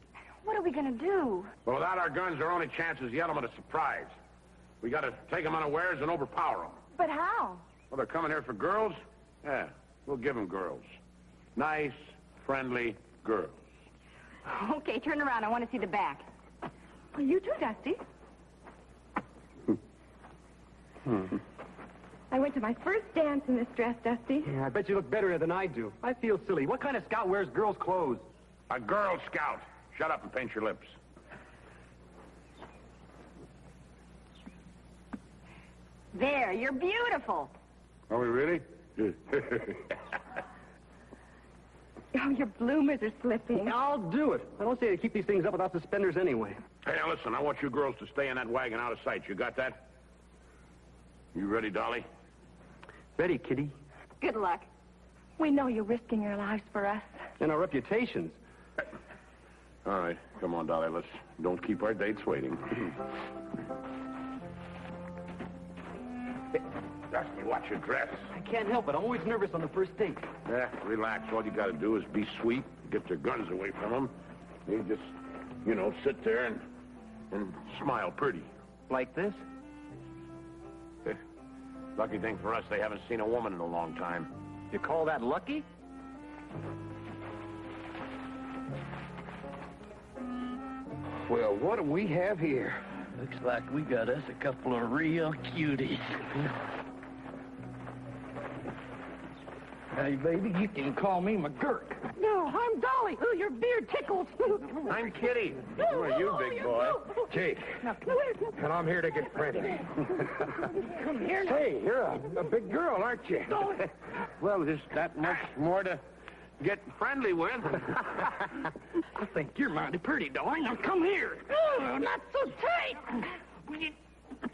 What are we going to do? Well, without our guns, our only chance is the element of surprise. We got to take them unawares and overpower them. But how? Well, they're coming here for girls? Yeah, we'll give them girls. Nice, friendly girls. Okay, turn around. I want to see the back. Well, you too, Dusty. Hmm. I went to my first dance in this dress, Dusty. Yeah, I bet you look better than I do. I feel silly. What kind of scout wears girls' clothes? A Girl Scout. Shut up and paint your lips. There, you're beautiful. Are we really? Oh, your bloomers are slipping. I'll do it. I don't say to keep these things up without suspenders anyway. Hey, now listen, I want you girls to stay in that wagon out of sight. You got that? You ready, Dolly? Ready, Kitty? Good luck. We know you're risking your lives for us. And our reputations. All right, come on, Dolly. Let's don't keep our dates waiting. Dusty, watch your dress. I can't help it. I'm always nervous on the first date. Yeah, relax. All you got to do is be sweet, get your guns away from them. You just, you know, sit there and and smile pretty. Like this? Eh, Lucky thing for us, they haven't seen a woman in a long time. You call that lucky? Well, what do we have here? Looks like we got us a couple of real cuties. Hey, baby, you can call me McGurk. No, I'm Dolly. Oh, your beard tickles. I'm Kitty. Who are you, big boy? Jake, and I'm here to get friendly. Come here. hey, you're a, a big girl, aren't you? Well, there's that much more to get friendly with. I think you're mighty pretty, Dolly. Now come here. Oh, not so tight.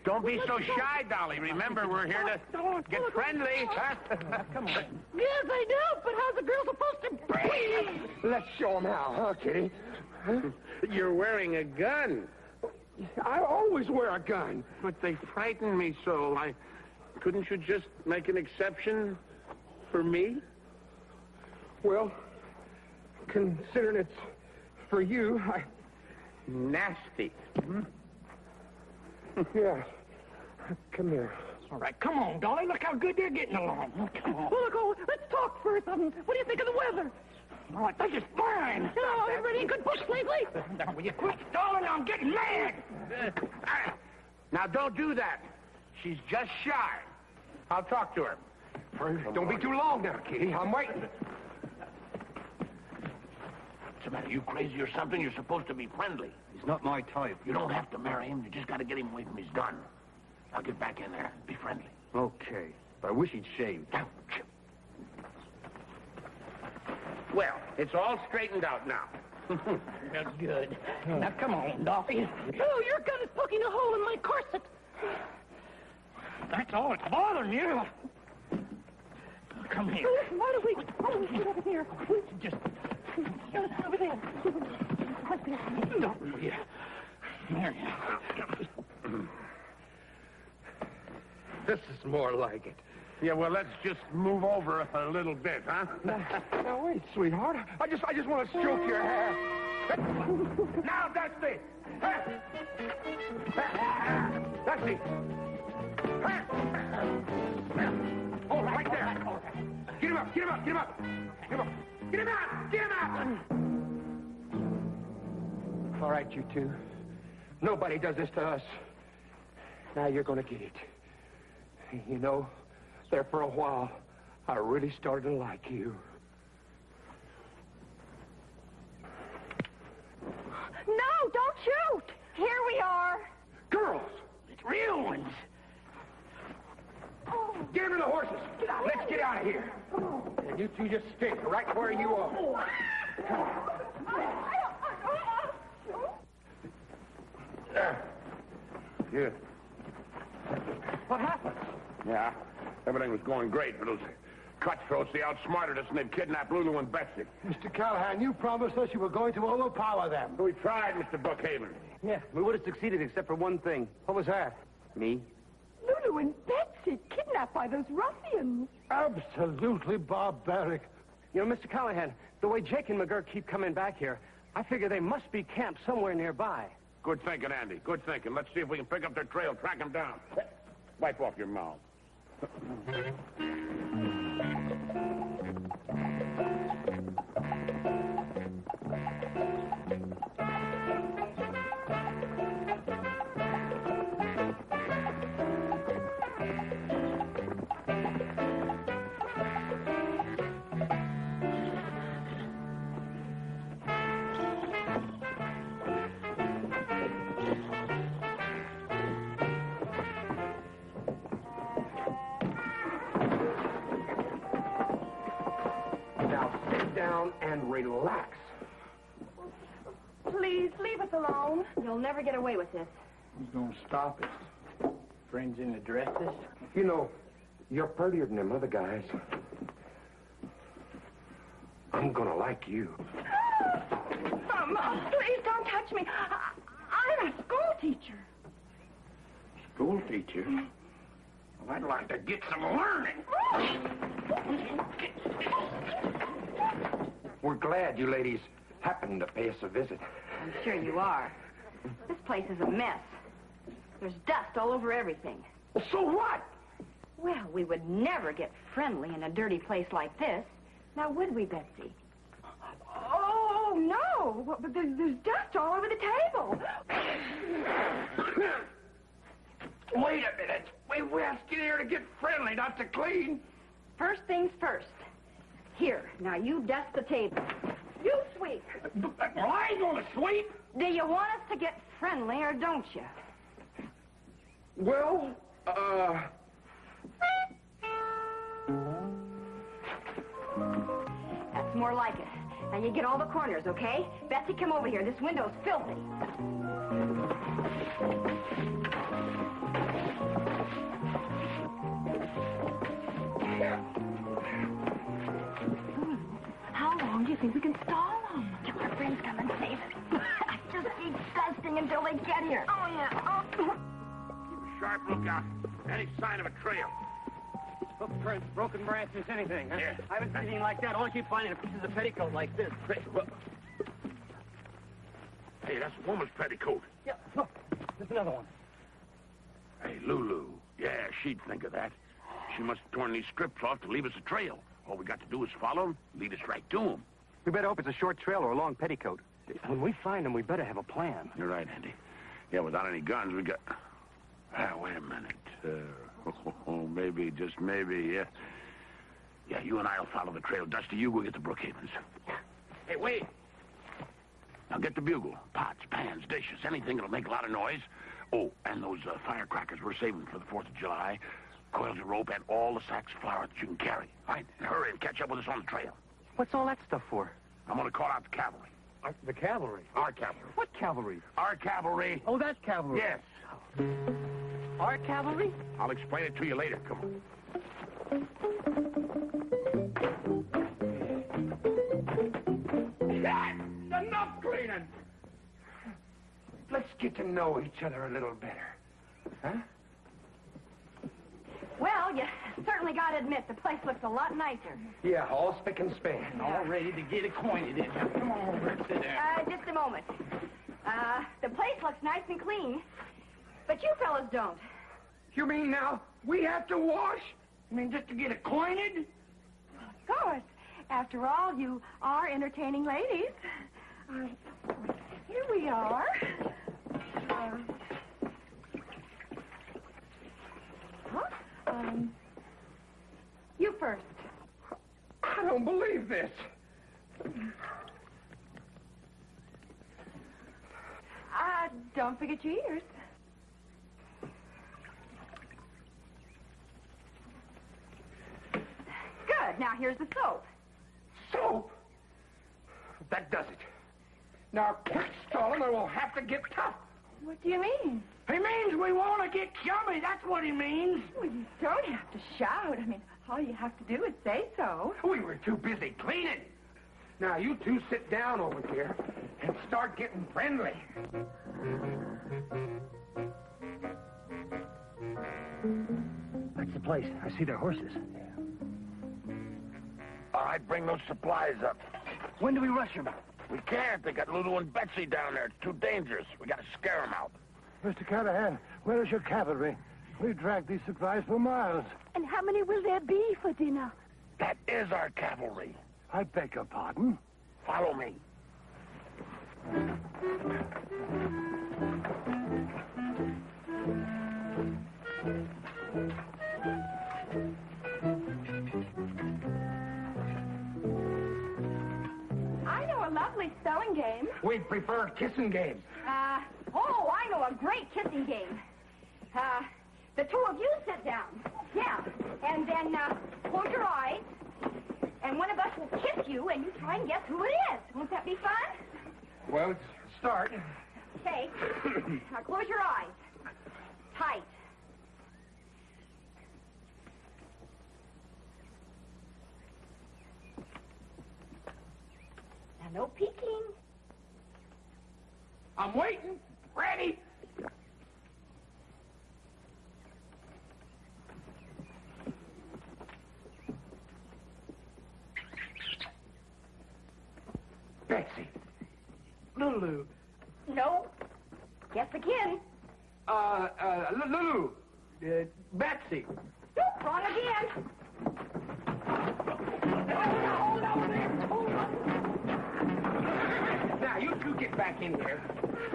Don't be so shy, Dolly. Remember, we're here to get friendly. Huh? Come on. Yes, I do, but how's a girl supposed to breathe? Let's show 'em how, huh, Kitty? You're wearing a gun. I always wear a gun. But they frighten me so. I couldn't you just make an exception for me? Well, considering it's for you, I... Nasty. Hmm? Yeah. Come here. All right, come on, Dolly. Look how good they're getting along. Oh, come on. Well, look, oh, let's talk first. Um, what do you think of the weather? Oh, I think it's fine. Oh, everybody read any good books lately? Now, will you quit stalling? I'm getting mad. Now, don't do that. She's just shy. I'll talk to her. Don't be too long now, Kitty. I'm waiting. What's the matter? You crazy or something? You're supposed to be friendly. He's not my type. You don't have to marry him. You just got to get him away from his gun. Now get back in there. Be friendly. Okay. But I wish he'd shaved. Well, it's all straightened out now. That's good. Now, come on, Dolly. Oh, your gun is poking a hole in my corset. That's all that's bothering you. Come here. Oh, Why don't we, why don't we sit over there? Just Over there. Right there. no, yeah. There This is more like it. Yeah, well, let's just move over a little bit, huh? Now, wait, sweetheart. I just, I just want to stroke your hair. now, Dusty! Dusty! Oh, right there. Get him up, get him up, get him up. Get him up. Get him out, get him out. All right, you two. Nobody does this to us. Now you're going to get it. You know, there for a while, I really started to like you. No, don't shoot. Here we are. Girls, It's real ones. Get him to the horses. Let's get out of here. And you two just stick right where you are. Yeah. What happened? Yeah. Everything was going great, but those cutthroats, they outsmarted us and they've kidnapped Lulu and Betsy. Mr. Callahan, you promised us you were going to overpower them. We tried, Mr. Brookhaven. Yeah, we would have succeeded except for one thing. What was that? Me? Lulu and Betsy kidnapped by those ruffians. Absolutely barbaric. You know, Mr. Callahan, the way Jake and McGurk keep coming back here, I figure they must be camped somewhere nearby. Good thinking, Andy. Good thinking. Let's see if we can pick up their trail, track them down. Wipe off your mouth. Relax. Please leave us alone. You'll never get away with this. Who's going to stop us? Friends in the dresses? You know, you're prettier than them other guys. I'm gonna like you. Mama, please don't touch me. I, I'm a school teacher. School teacher? Well, I'd like to get some learning. We're glad you ladies happened to pay us a visit. I'm sure you are. This place is a mess. There's dust all over everything. So what? Well, we would never get friendly in a dirty place like this. Now, would we, Betsy? Oh, no. But- But there's, there's dust all over the table. Wait a minute. We, we asked you here to get friendly, not to clean. First things first. Here, now you dust the table. You sweep. Well, I ain't gonna sweep. Do you want us to get friendly or don't you? Well, uh... That's more like it. Now you get all the corners, okay? Betsy, come over here. This window's filthy. Think we can stall them. Till our friends come and save us. I Just disgusting until they get here. Oh, yeah. Oh. Keep a sharp lookout. Any sign of a trail. Oh, Footprints, broken branches, anything. Huh? Yeah. I haven't seen anything like that. All I keep finding are pieces of petticoat like this. Hey, that's a woman's petticoat. Yeah, look. There's another one. Hey, Lulu. Yeah, she'd think of that. She must have torn these strips off to leave us a trail. All we got to do is follow them, lead us right to them. We better hope it's a short trail or a long petticoat. When we find them, we better have a plan. You're right, Andy. Yeah, without any guns, we got... Ah, wait a minute. Uh, oh, maybe, just maybe, yeah. Yeah, you and I'll follow the trail. Dusty, you go get the Brookhavens. Hey, wait. Now get the bugle. Pots, pans, dishes, anything that'll make a lot of noise. Oh, and those uh, firecrackers we're saving for the 4th of July. Coils of rope and all the sacks of flour that you can carry. All right? Hurry and catch up with us on the trail. What's all that stuff for? I'm going to call out the cavalry. Uh, the cavalry? Our cavalry. What cavalry? Our cavalry. Oh, that cavalry. Yes. Our cavalry? I'll explain it to you later. Come on. Enough cleaning! Let's get to know each other a little better. Huh? Well, you certainly got to admit, the place looks a lot nicer. Yeah, all spick and span. All ready to get acquainted. In. Now, come on over and sit down. Uh, just a moment. Uh, the place looks nice and clean, but you fellas don't. You mean now we have to wash? I mean, just to get acquainted? Of course. After all, you are entertaining ladies. Uh, here we are. Uh, huh? Um, you first. I don't believe this. Uh, don't forget your ears. Good. Now here's the soap. Soap? That does it. Now, quit stalling or we'll have to get tough. What do you mean? He means we want to get chummy. That's what he means. Well, you don't have to shout. I mean, all you have to do is say so. We were too busy cleaning. Now, you two sit down over here and start getting friendly. That's the place. I see their horses. All right, bring those supplies up. When do we rush them? We can't. They got Lulu and Betsy down there. It's too dangerous. We got to scare them out. Mr. Callahan, where is your cavalry? We dragged these supplies for miles. And how many will there be for dinner? That is our cavalry. I beg your pardon. Follow me. I know a lovely spelling game. We'd prefer kissing games. Uh, oh, I know a great kissing game. Uh, the two of you sit down. Yeah. And then, uh, close your eyes. And one of us will kiss you, and you try and guess who it is. Won't that be fun? Well, start. Okay. now close your eyes. Tight. Now, no peeking. I'm waiting. Ready. Betsy. Lulu. No. Guess again. Uh, uh, Lulu. Uh, Betsy. Nope, wrong again. Now, you two get back in here.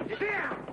Sit down.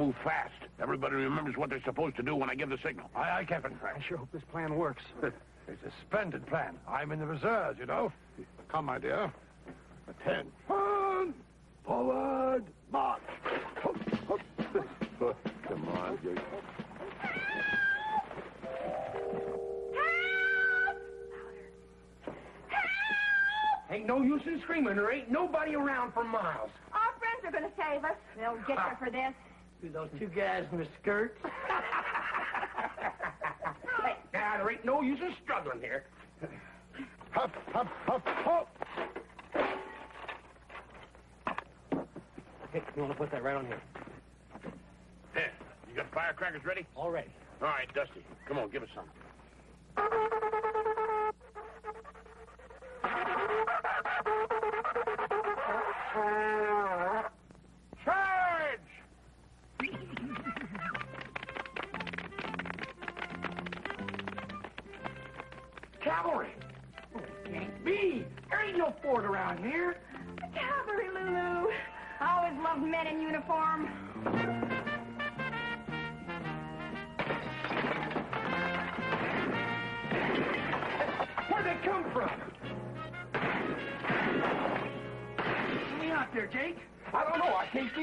Move fast. Everybody remembers what they're supposed to do when I give the signal. Aye, aye, Captain. I sure hope this plan works. It's a splendid plan. I'm in the reserves, you know. Come, my dear. Attention. Forward. March. Come on, Jake. Ain't no use in screaming. There ain't nobody around for miles. Our friends are going to save us. They'll get you ah. for this. Those two guys in the skirts. hey, Now, there ain't no use in struggling here. Hup, hup, hup, hup. Hey, you want to put that right on here? There. You got firecrackers ready? All ready. All right, Dusty. Come on, give us some.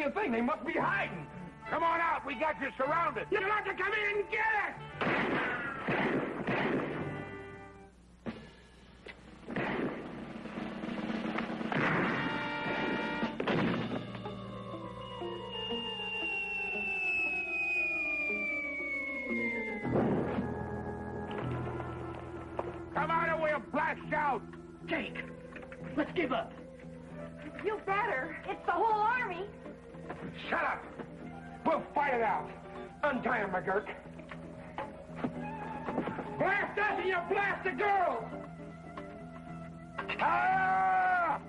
A thing. They must be hiding. Come on out. We got you surrounded. You'll have to come in and get us! Come on or we'll blast out. Jake, let's give up. You better. It's the whole army. Shut up! We'll fight it out. Untie him, McGurk. Blast us and you blast the girls! Ah!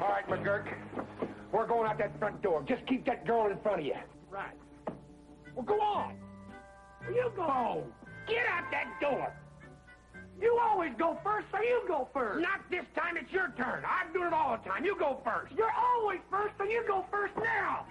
All right, McGurk. We're going out that front door. Just keep that girl in front of you. Right. Well, go on. You go. Get out that door. You always go first, so you go first. Not this time. It's your turn. I'm doing it all the time. You go first. You're always first, so you go first now.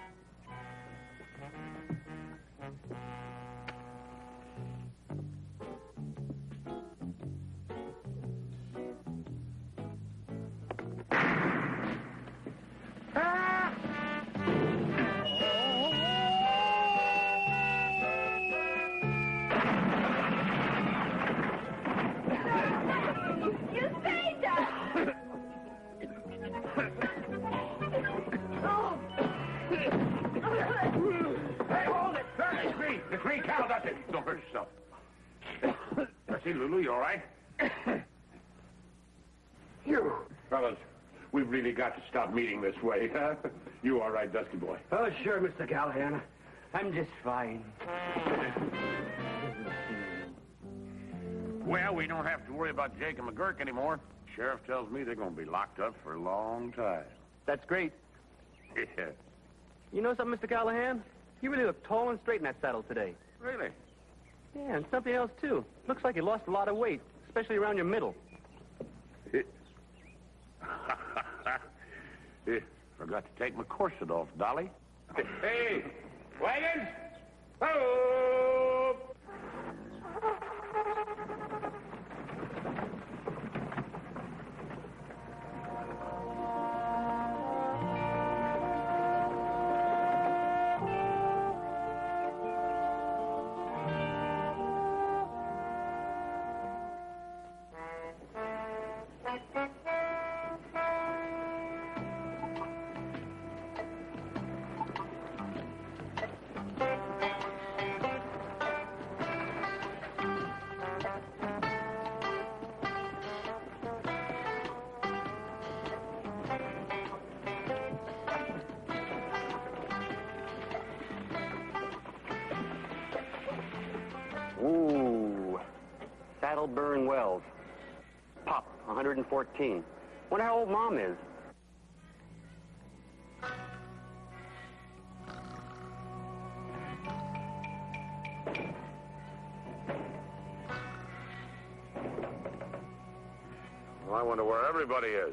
Don't hurt yourself. Lulu, you all right? You. Fellas, we've really got to stop meeting this way, huh? You all right, Dusty boy? Oh, sure, Mr. Callahan. I'm just fine. Well, we don't have to worry about Jake and McGurk anymore. Sheriff tells me they're going to be locked up for a long time. That's great. Yeah. You know something, Mr. Callahan? You really look tall and straight in that saddle today. Really? Yeah, and something else, too. Looks like you lost a lot of weight, especially around your middle. Forgot to take my corset off, Dolly. Hey, wagons! Oh! Saddle Wells. Pop, 114. Wonder how old Mom is. Well, I wonder where everybody is.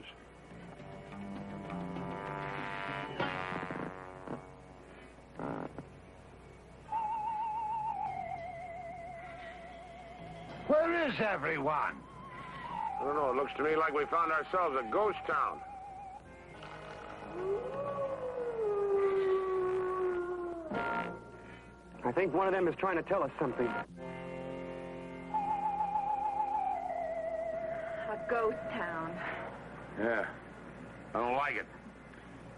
Everyone? I don't know. It looks to me like we found ourselves a ghost town. I think one of them is trying to tell us something. A ghost town. Yeah. I don't like it.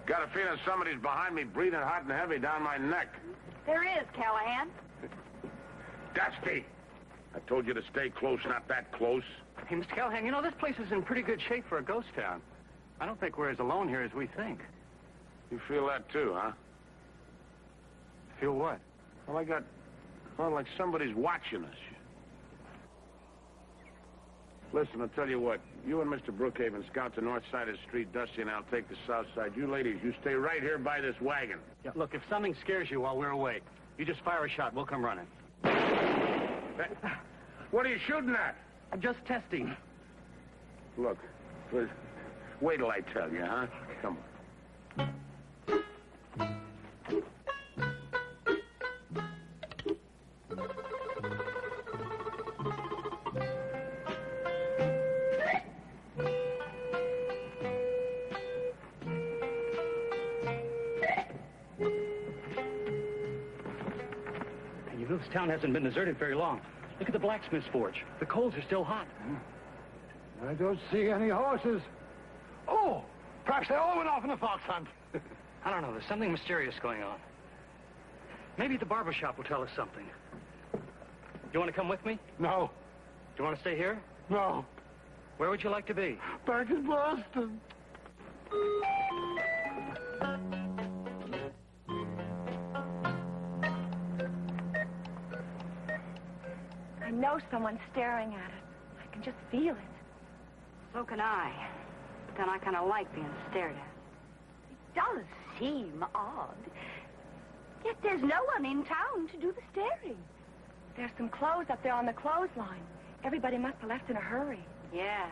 Got a feeling somebody's behind me breathing hot and heavy down my neck. There is, Callahan. Dusty! I told you to stay close, not that close. Hey, Mr. Callahan, you know, this place is in pretty good shape for a ghost town. I don't think we're as alone here as we think. You feel that too, huh? Feel what? Well, I got... Well, like somebody's watching us. Listen, I'll tell you what. You and Mr. Brookhaven scout the north side of the street. Dusty and I'll take the south side. You ladies, you stay right here by this wagon. Yeah, look, if something scares you while we're away, you just fire a shot. We'll come running. What are you shooting at? I'm just testing. Look, wait- wait till I tell you, huh? Town hasn't been deserted very long. Look at the blacksmith's forge. The coals are still hot. Hmm. I don't see any horses. Oh, perhaps they all went off in a fox hunt. I don't know. There's something mysterious going on. Maybe the barber shop will tell us something. Do you want to come with me? No. Do you want to stay here? No. Where would you like to be? Back in Boston. Know someone's staring at it. I can just feel it. So can I. But then I kind of like being stared at. It does seem odd. Yet there's no one in town to do the staring. There's some clothes up there on the clothesline. Everybody must have left in a hurry. Yeah.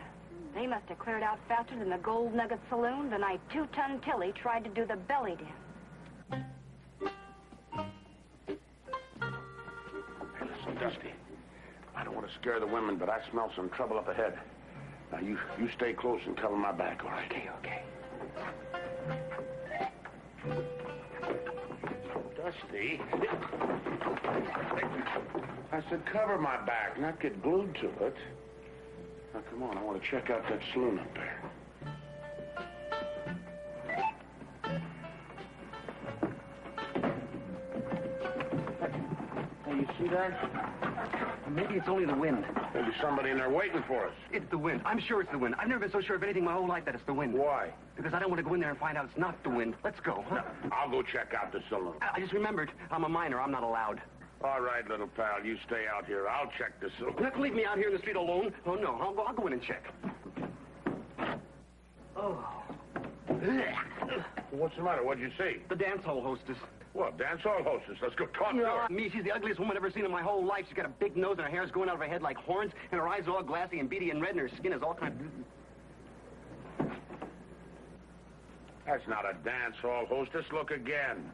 They must have cleared out faster than the Gold Nugget Saloon the night Two-Ton Tilly tried to do the belly dance. To scare the women, but I smell some trouble up ahead. Now, you, you stay close and cover my back, all right? Okay, okay. Dusty. I said cover my back, not get glued to it. Now, come on, I want to check out that saloon up there. Hey, you see that? Maybe it's only the wind. Maybe somebody in there waiting for us. It's the wind. I'm sure it's the wind. I've never been so sure of anything my whole life that it's the wind. Why? Because I don't want to go in there and find out it's not the wind. Let's go, huh? I'll go check out the saloon. I I just remembered, I'm a minor. I'm not allowed. All right, little pal, you stay out here. I'll check the saloon. Not leave me out here in the street alone? Oh, no. I'll go, I'll go in and check. Oh. What's the matter? What'd you see? The dance hall hostess. Well, dance hall hostess. Let's go talk to No, her. me, she's the ugliest woman I've ever seen in my whole life. She's got a big nose and her hair's going out of her head like horns, and her eyes are all glassy and beady and red, and her skin is all kind of... That's not a dance hall hostess. Look again.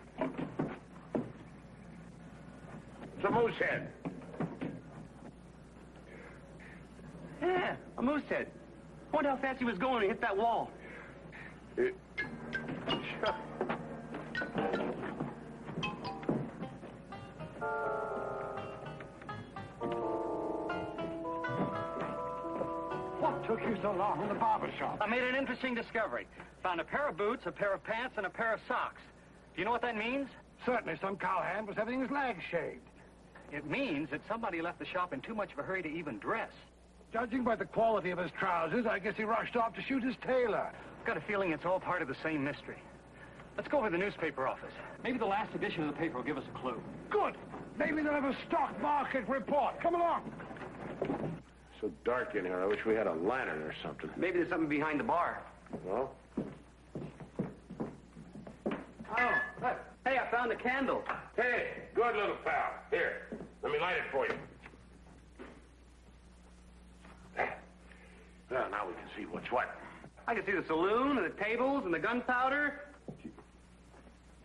It's a moose head. Yeah, a moose head. Wonder how fast he was going when he hit that wall. It- What took you so long in the barber shop? I made an interesting discovery. Found a pair of boots, a pair of pants, and a pair of socks. Do you know what that means? Certainly some cowhand was having his legs shaved. It means that somebody left the shop in too much of a hurry to even dress. Judging by the quality of his trousers, I guess he rushed off to shoot his tailor. I've got a feeling it's all part of the same mystery. Let's go over to the newspaper office. Maybe the last edition of the paper will give us a clue. Good. Maybe they'll have a stock market report. Come along. So dark in here. I wish we had a lantern or something. Maybe there's something behind the bar. Well, Oh, look. Hey, I found a candle. hey, good little pal. Here, let me light it for you. Well, now we can see what's what. I can see the saloon and the tables and the gunpowder.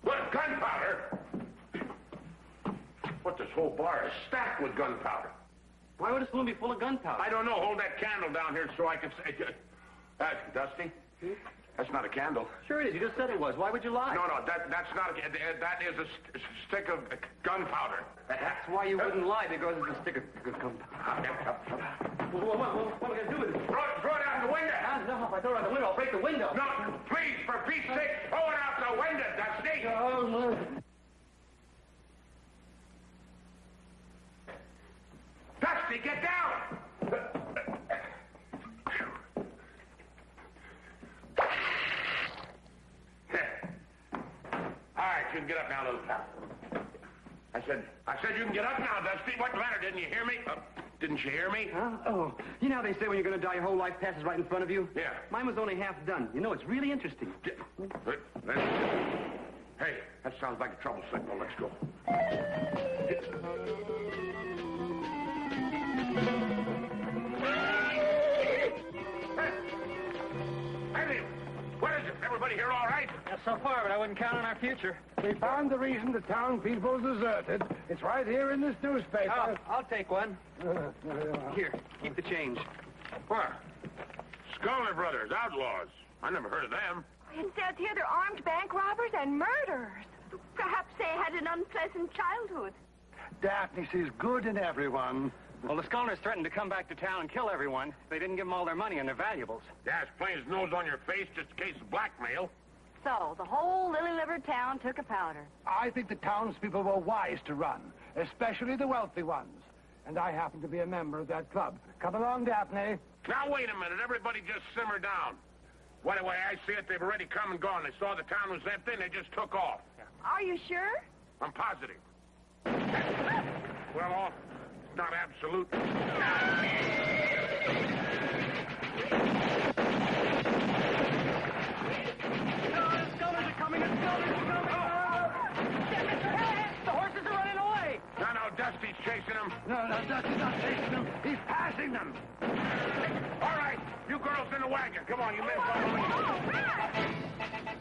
What, gunpowder? What, this whole bar is stacked with gunpowder. Why would a saloon be full of gunpowder? I don't know. Hold that candle down here so I can say... Uh, Dusty? That's not a candle. Sure it is. You just said it was. Why would you lie? No, no, that, that's not a... uh, That is a st- stick of uh, gunpowder. That's why you wouldn't lie, because it's a stick of gunpowder. What, what, what, what are we going to do with it? Throw, it- throw it out the window. Ah, no, if I throw it out the window, I'll break the window. No, please, for Pete's sake, throw it out the window, Dusty. Oh, no. Dusty, get down! All right, you can get up now, little pal. I said, I said you can get up now, Dusty. What's the matter? Didn't you hear me? Uh, didn't you hear me? Huh? Oh, you know how they say when you're going to die, your whole life passes right in front of you? Yeah. Mine was only half done. You know, it's really interesting. But, Hey, that sounds like a trouble signal. Let's go. So far, but I wouldn't count on our future. We found the reason the town people deserted. It's right here in this newspaper. Oh, I'll take one. There you are. Here, keep the change. What? Sculler Brothers, outlaws. I never heard of them. It says here they're armed bank robbers and murderers. Perhaps they had an unpleasant childhood. Daphne sees good in everyone. Well, the Skolners threatened to come back to town and kill everyone. They didn't give them all their money and their valuables. Yeah, it's plain as nose on your face, just in case of blackmail. So, the whole lily-livered town took a powder. I think the townspeople were wise to run, especially the wealthy ones. And I happen to be a member of that club. Come along, Daphne. Now, wait a minute. Everybody just simmer down. Well, the way I see it, they've already come and gone. They saw the town was empty, and they just took off. Are you sure? I'm positive. Well, all, it's not absolute. The Skolners are coming! The Skolners! The horses are running away! No, no, Dusty's chasing them. No, no, Dusty's not chasing them. He's passing them. All right, you girls in the wagon. Come on, you men follow me. Oh,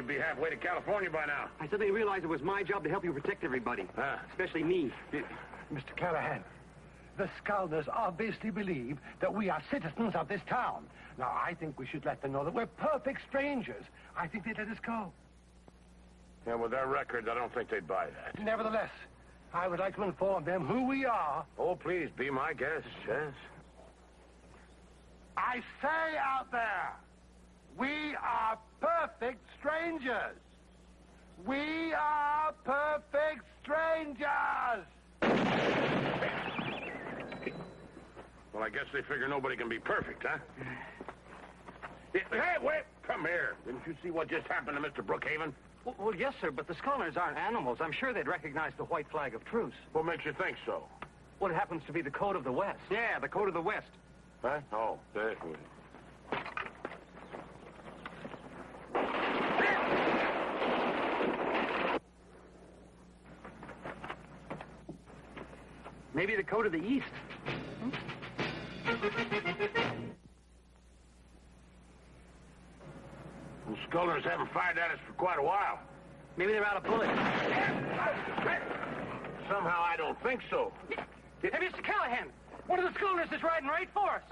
you'd be halfway to California by now. I suddenly realized it was my job to help you protect everybody. Ah. Especially me. Mr. Callahan, the Scalders obviously believe that we are citizens of this town. Now, I think we should let them know that we're perfect strangers. I think they'd let us go. Yeah, with their records, I don't think they'd buy that. Nevertheless, I would like to inform them who we are. Oh, please, be my guest, yes. I say out there, we are perfect strangers. We are perfect strangers. Well, I guess they figure nobody can be perfect, huh? Hey, wait! Come here. Didn't you see what just happened to Mr. Brookhaven? Well, well, yes, sir, but the Skolners aren't animals. I'm sure they'd recognize the white flag of truce. What makes you think so? What happens to be the code of the West? Yeah, the code of the West. Huh? Oh, there. Maybe the code of the East. The Scullers haven't fired at us for quite a while. Maybe they're out of bullets. Somehow I don't think so. Hey, Mr. Callahan! One of the Skolners is riding right for us!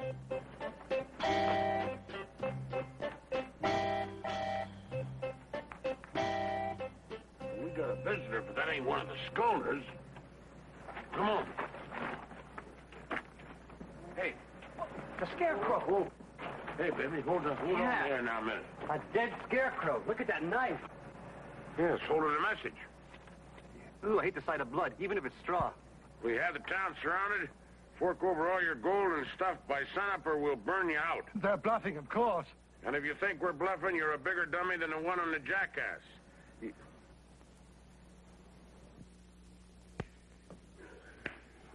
We got a visitor, but that ain't one of the Scullers. Come on. Hey. The Scarecrow! Whoa. Hey, baby, hold on, hold Yeah. on there now a minute. A dead scarecrow. Look at that knife. Yeah, it's holding a message. Ooh, I hate the sight of blood, even if it's straw. We have the town surrounded. Fork over all your gold and stuff by sunup or we'll burn you out. They're bluffing, of course. And if you think we're bluffing, you're a bigger dummy than the one on the jackass. You-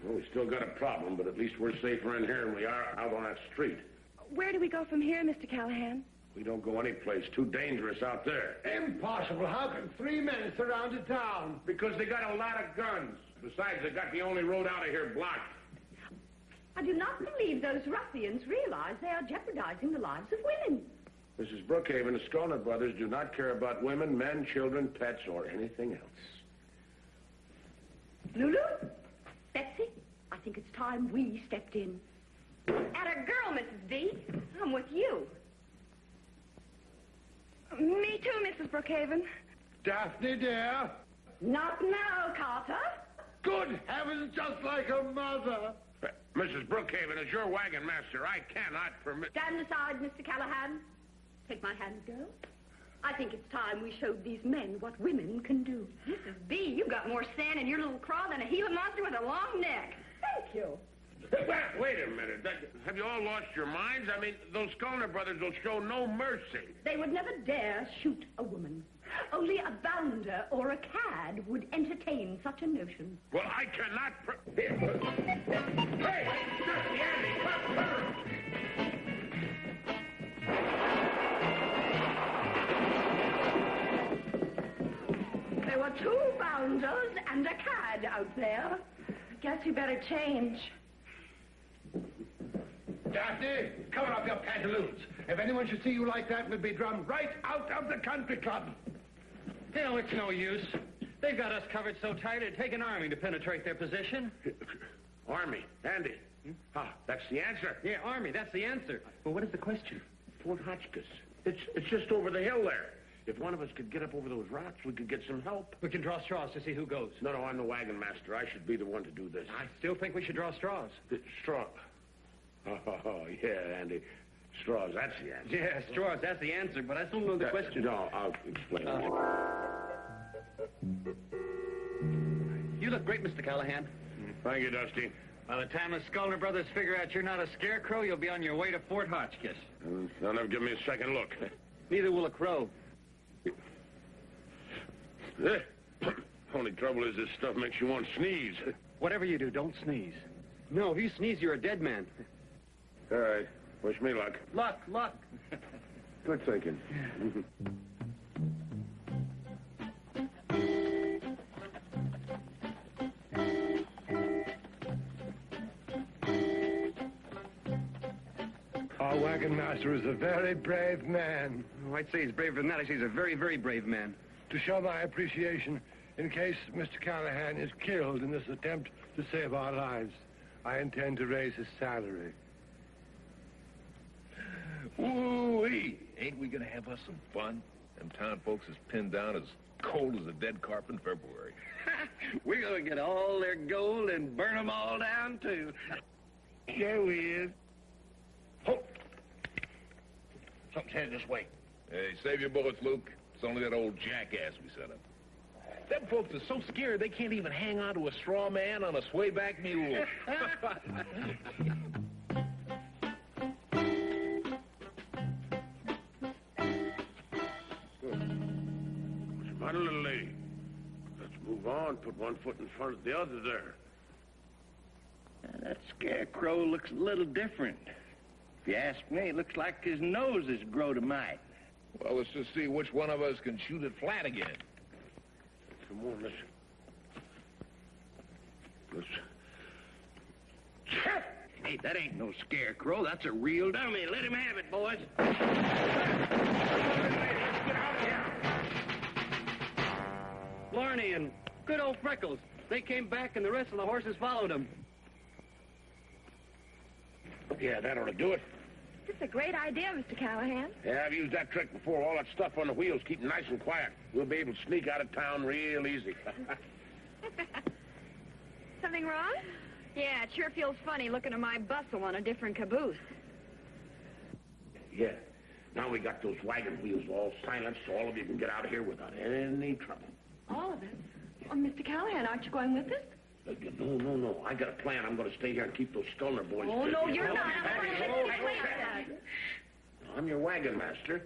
Well, we still got a problem, but at least we're safer in here than we are out on that street. Where do we go from here, Mr. Callahan? We don't go any place. Too dangerous out there. Impossible. How can three men surround a town? Because they got a lot of guns. Besides, they got the only road out of here blocked. I do not believe those ruffians realize they are jeopardizing the lives of women. Mrs. Brookhaven, the Skolner brothers do not care about women, men, children, pets, or anything else. Lulu? Betsy? I think it's time we stepped in. And a girl, Mrs. V. I'm with you. Me too, Mrs. Brookhaven. Daphne, dear. Not now, Carter. Good heavens, just like a mother. Mrs. Brookhaven, as your wagon master, I cannot permit... Stand aside, Mr. Callahan. Take my hand, girl. I think it's time we showed these men what women can do. Mrs. B, you've got more sand in your little craw than a Gila monster with a long neck. Thank you. Wait, wait a minute. That- have you all lost your minds? I mean, those Skolner brothers will show no mercy. They would never dare shoot a woman. Only a bounder or a cad would entertain such a notion. Well, I cannot... Hey! Andy, come, come. There were two bounders and a cad out there. Guess you better change. Daphne, cover up your pantaloons. If anyone should see you like that, we'll be drummed right out of the country club. You know, it's no use. They've got us covered so tight it'd take an army to penetrate their position. Army, Andy. Ah, that's the answer. Yeah, army, that's the answer. Well, what is the question? Fort Hotchkiss. It's, it's just over the hill there. If one of us could get up over those rocks, we could get some help. We can draw straws to see who goes. No, no, I'm the wagon master. I should be the one to do this. I still think we should draw straws. The straw. Oh, yeah, Andy. Straws, that's the answer. Yeah, straws, that's the answer, but I still know the Uh, question. No, I'll explain. You look great, Mr. Callahan. Thank you, Dusty. By the time the Skolner brothers figure out you're not a scarecrow, you'll be on your way to Fort Hotchkiss. Uh, They'll never give me a second look. Neither will a crow. Eh, Only trouble is this stuff makes you want to sneeze. Whatever you do, don't sneeze. No, if you sneeze, you're a dead man. All right. Wish me luck. Luck, luck. Good thinking. Our wagon master is a very brave man. Oh, I'd say he's braver than that. I'd say he's a very, very brave man. To show my appreciation, in case Mr. Callahan is killed in this attempt to save our lives, I intend to raise his salary. Ooh-wee! Ain't we gonna have us some fun? Them town folks is pinned down as cold as a dead carp in February. We're gonna get all their gold and burn them all down, too. Yeah, we is. Halt! Something's headed this way. Hey, save your bullets, Luke. It's only that old jackass we set up. Them folks are so scared they can't even hang on to a straw man on a swayback mule. What's the matter, little lady? Let's move on. Put one foot in front of the other there. That scarecrow looks a little different. If you ask me, it looks like his nose has grown a mite. Well, let's just see which one of us can shoot it flat again. Come on, let's... Let's... Hey, that ain't no scarecrow. That's a real dummy. Let him have it, boys. Blarney and good old Freckles. They came back and the rest of the horses followed them. Yeah, that ought to do it. This is a great idea, Mr. Callahan. Yeah, I've used that trick before. All that stuff on the wheels, keep 'em nice and quiet. We'll be able to sneak out of town real easy. Something wrong? Yeah, it sure feels funny looking at my bustle on a different caboose. yeah. Now we got those wagon wheels all silenced, so all of you can get out of here without any trouble. All of us? Oh, Mr. Callahan, aren't you going with us? No, no, no. I got a plan. I'm going to stay here and keep those Skolner boys Oh, no, you're not. I'm going to Hey, let hey, you hey, wait hey. I'm your wagon master.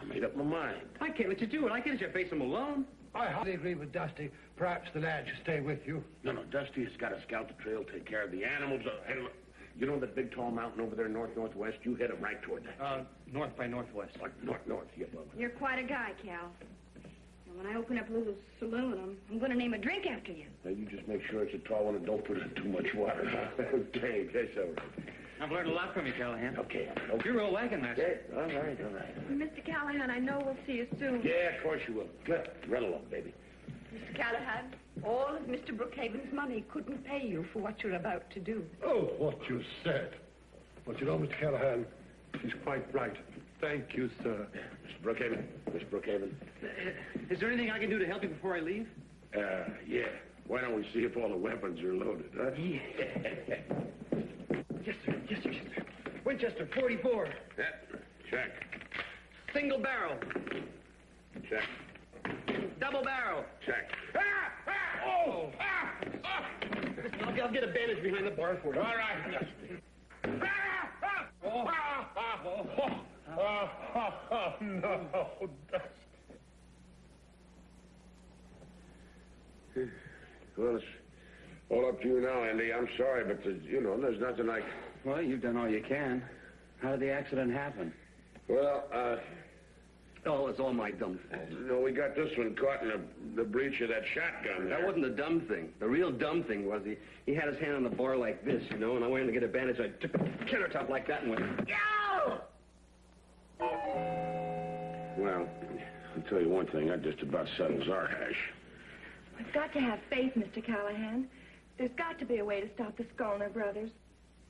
I made up my mind. I can't let you do it. I can't let you face him alone. I hardly agree with Dusty. Perhaps the lad should stay with you. No, no, Dusty has got to scout the trail, take care of the animals. Uh, hey, look, You know that big tall mountain over there north northwest? You head 'em right toward that. Uh, north by northwest. North north, north. Yeah, well, You're quite a guy, Cal. And when I open up a little saloon, I'm, I'm going to name a drink after you. now you just make sure it's a tall one and don't put in too much water. huh? okay, that's all right. I've learned a lot from you, Callahan. Okay. You're a wagon master. Yeah, all right, all right. Mr. Callahan, I know we'll see you soon. Yeah, of course you will. Good. Run along, baby. Mr. Callahan, all of Mr. Brookhaven's money couldn't pay you for what you're about to do. Oh, what you said. But you know, Mr. Callahan, he's quite right. Thank you, sir. Mr. Brookhaven, Miss Brookhaven. Is there anything I can do to help you before I leave? Uh, yeah. Why don't we see if all the weapons are loaded, huh? Yeah. Yes, sir. Yes, sir. Yes, sir. Winchester, 44. Yeah. Check. Single barrel. Check. Double barrel. Check. Ah! Ah! Oh! Ah! Ah! I'll, I'll get a bandage behind the bar for you. All right. Ah! Oh. Oh, oh, oh, no, Dusty. Well, it's all up to you now, Andy. I'm sorry, but, there's, you know, there's nothing like... Well, you've done all you can. How did the accident happen? Well, uh... Oh, it's all my dumb fault. No, we got this one caught in the, the breech of that shotgun That wasn't the dumb thing. The real dumb thing was he, he had his hand on the bar like this, you know, and I wanted to get a bandage. I took a killer top like that and went, Yow! Well, I'll tell you one thing. That just about settles our hash. We've got to have faith, Mr. Callahan. There's got to be a way to stop the Skolner brothers.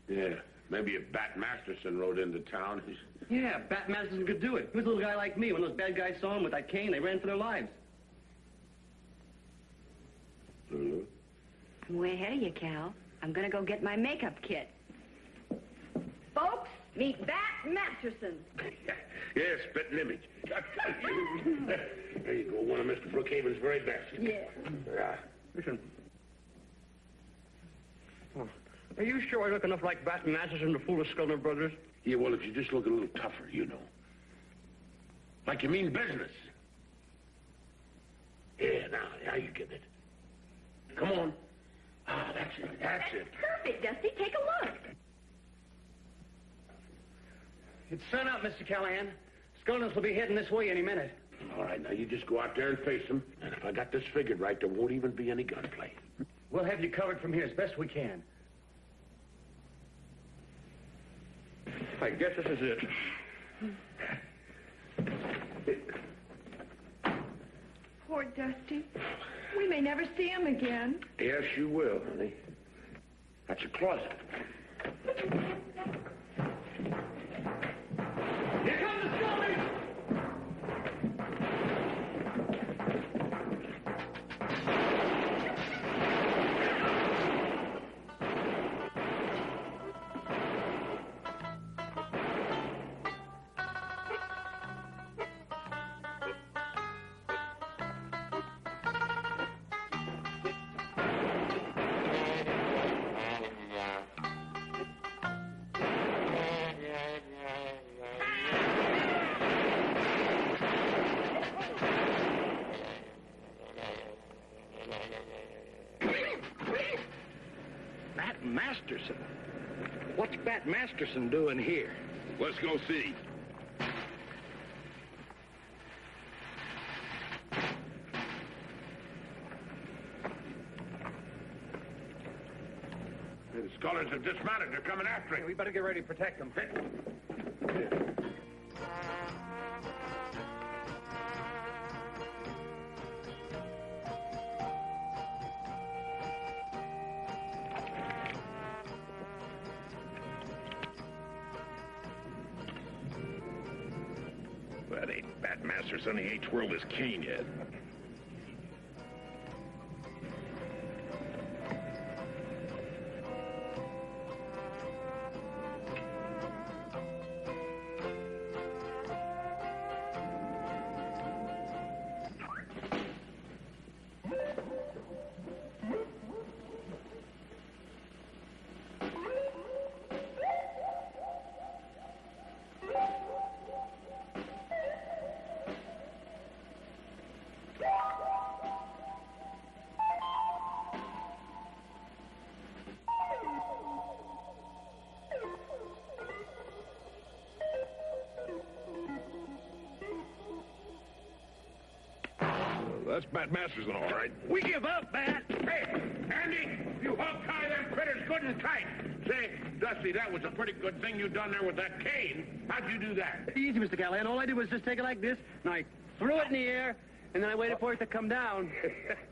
Yeah. Maybe if Bat Masterson rode into town, he's... Yeah, Bat Masterson could do it. Who's a little guy like me? When those bad guys saw him with that cane, they ran for their lives. Mhm. I'm way ahead of you, Cal. I'm going to go get my makeup kit. Folks, meet Bat Masterson. Yeah, spitting image. there you go, one of Mr. Brookhaven's very best. Yeah. Yeah. Listen. Oh, Are you sure I look enough like Bat Masterson to fool the Skolner brothers? Yeah, well, if you just look a little tougher, you know. Like you mean business. Yeah, now, now you get it. Come on. Ah, that's it, that's it. Perfect, Dusty. Take a look. It's sun up, Mr. Callahan. Skolners will be heading this way any minute. All right, now you just go out there and face them. And if I got this figured right, there won't even be any gunplay. We'll have you covered from here as best we can. I guess this is it. Poor Dusty. We may never see him again. Yes, you will, honey. That's a closet. Masterson. What's Bat Masterson doing here? Let's go see. The scholars have dismounted. They're coming after him. We better get ready to protect them. That his cane yet. That's Bat Masterson, all right. We give up, Bat. Hey, Andy, you hog tie them critters good and tight. Say, Dusty, that was a pretty good thing you done there with that cane. How'd you do that? Easy, Mr. Callahan. All I did was just take it like this, and I threw it in the air, and then I waited for it to come down.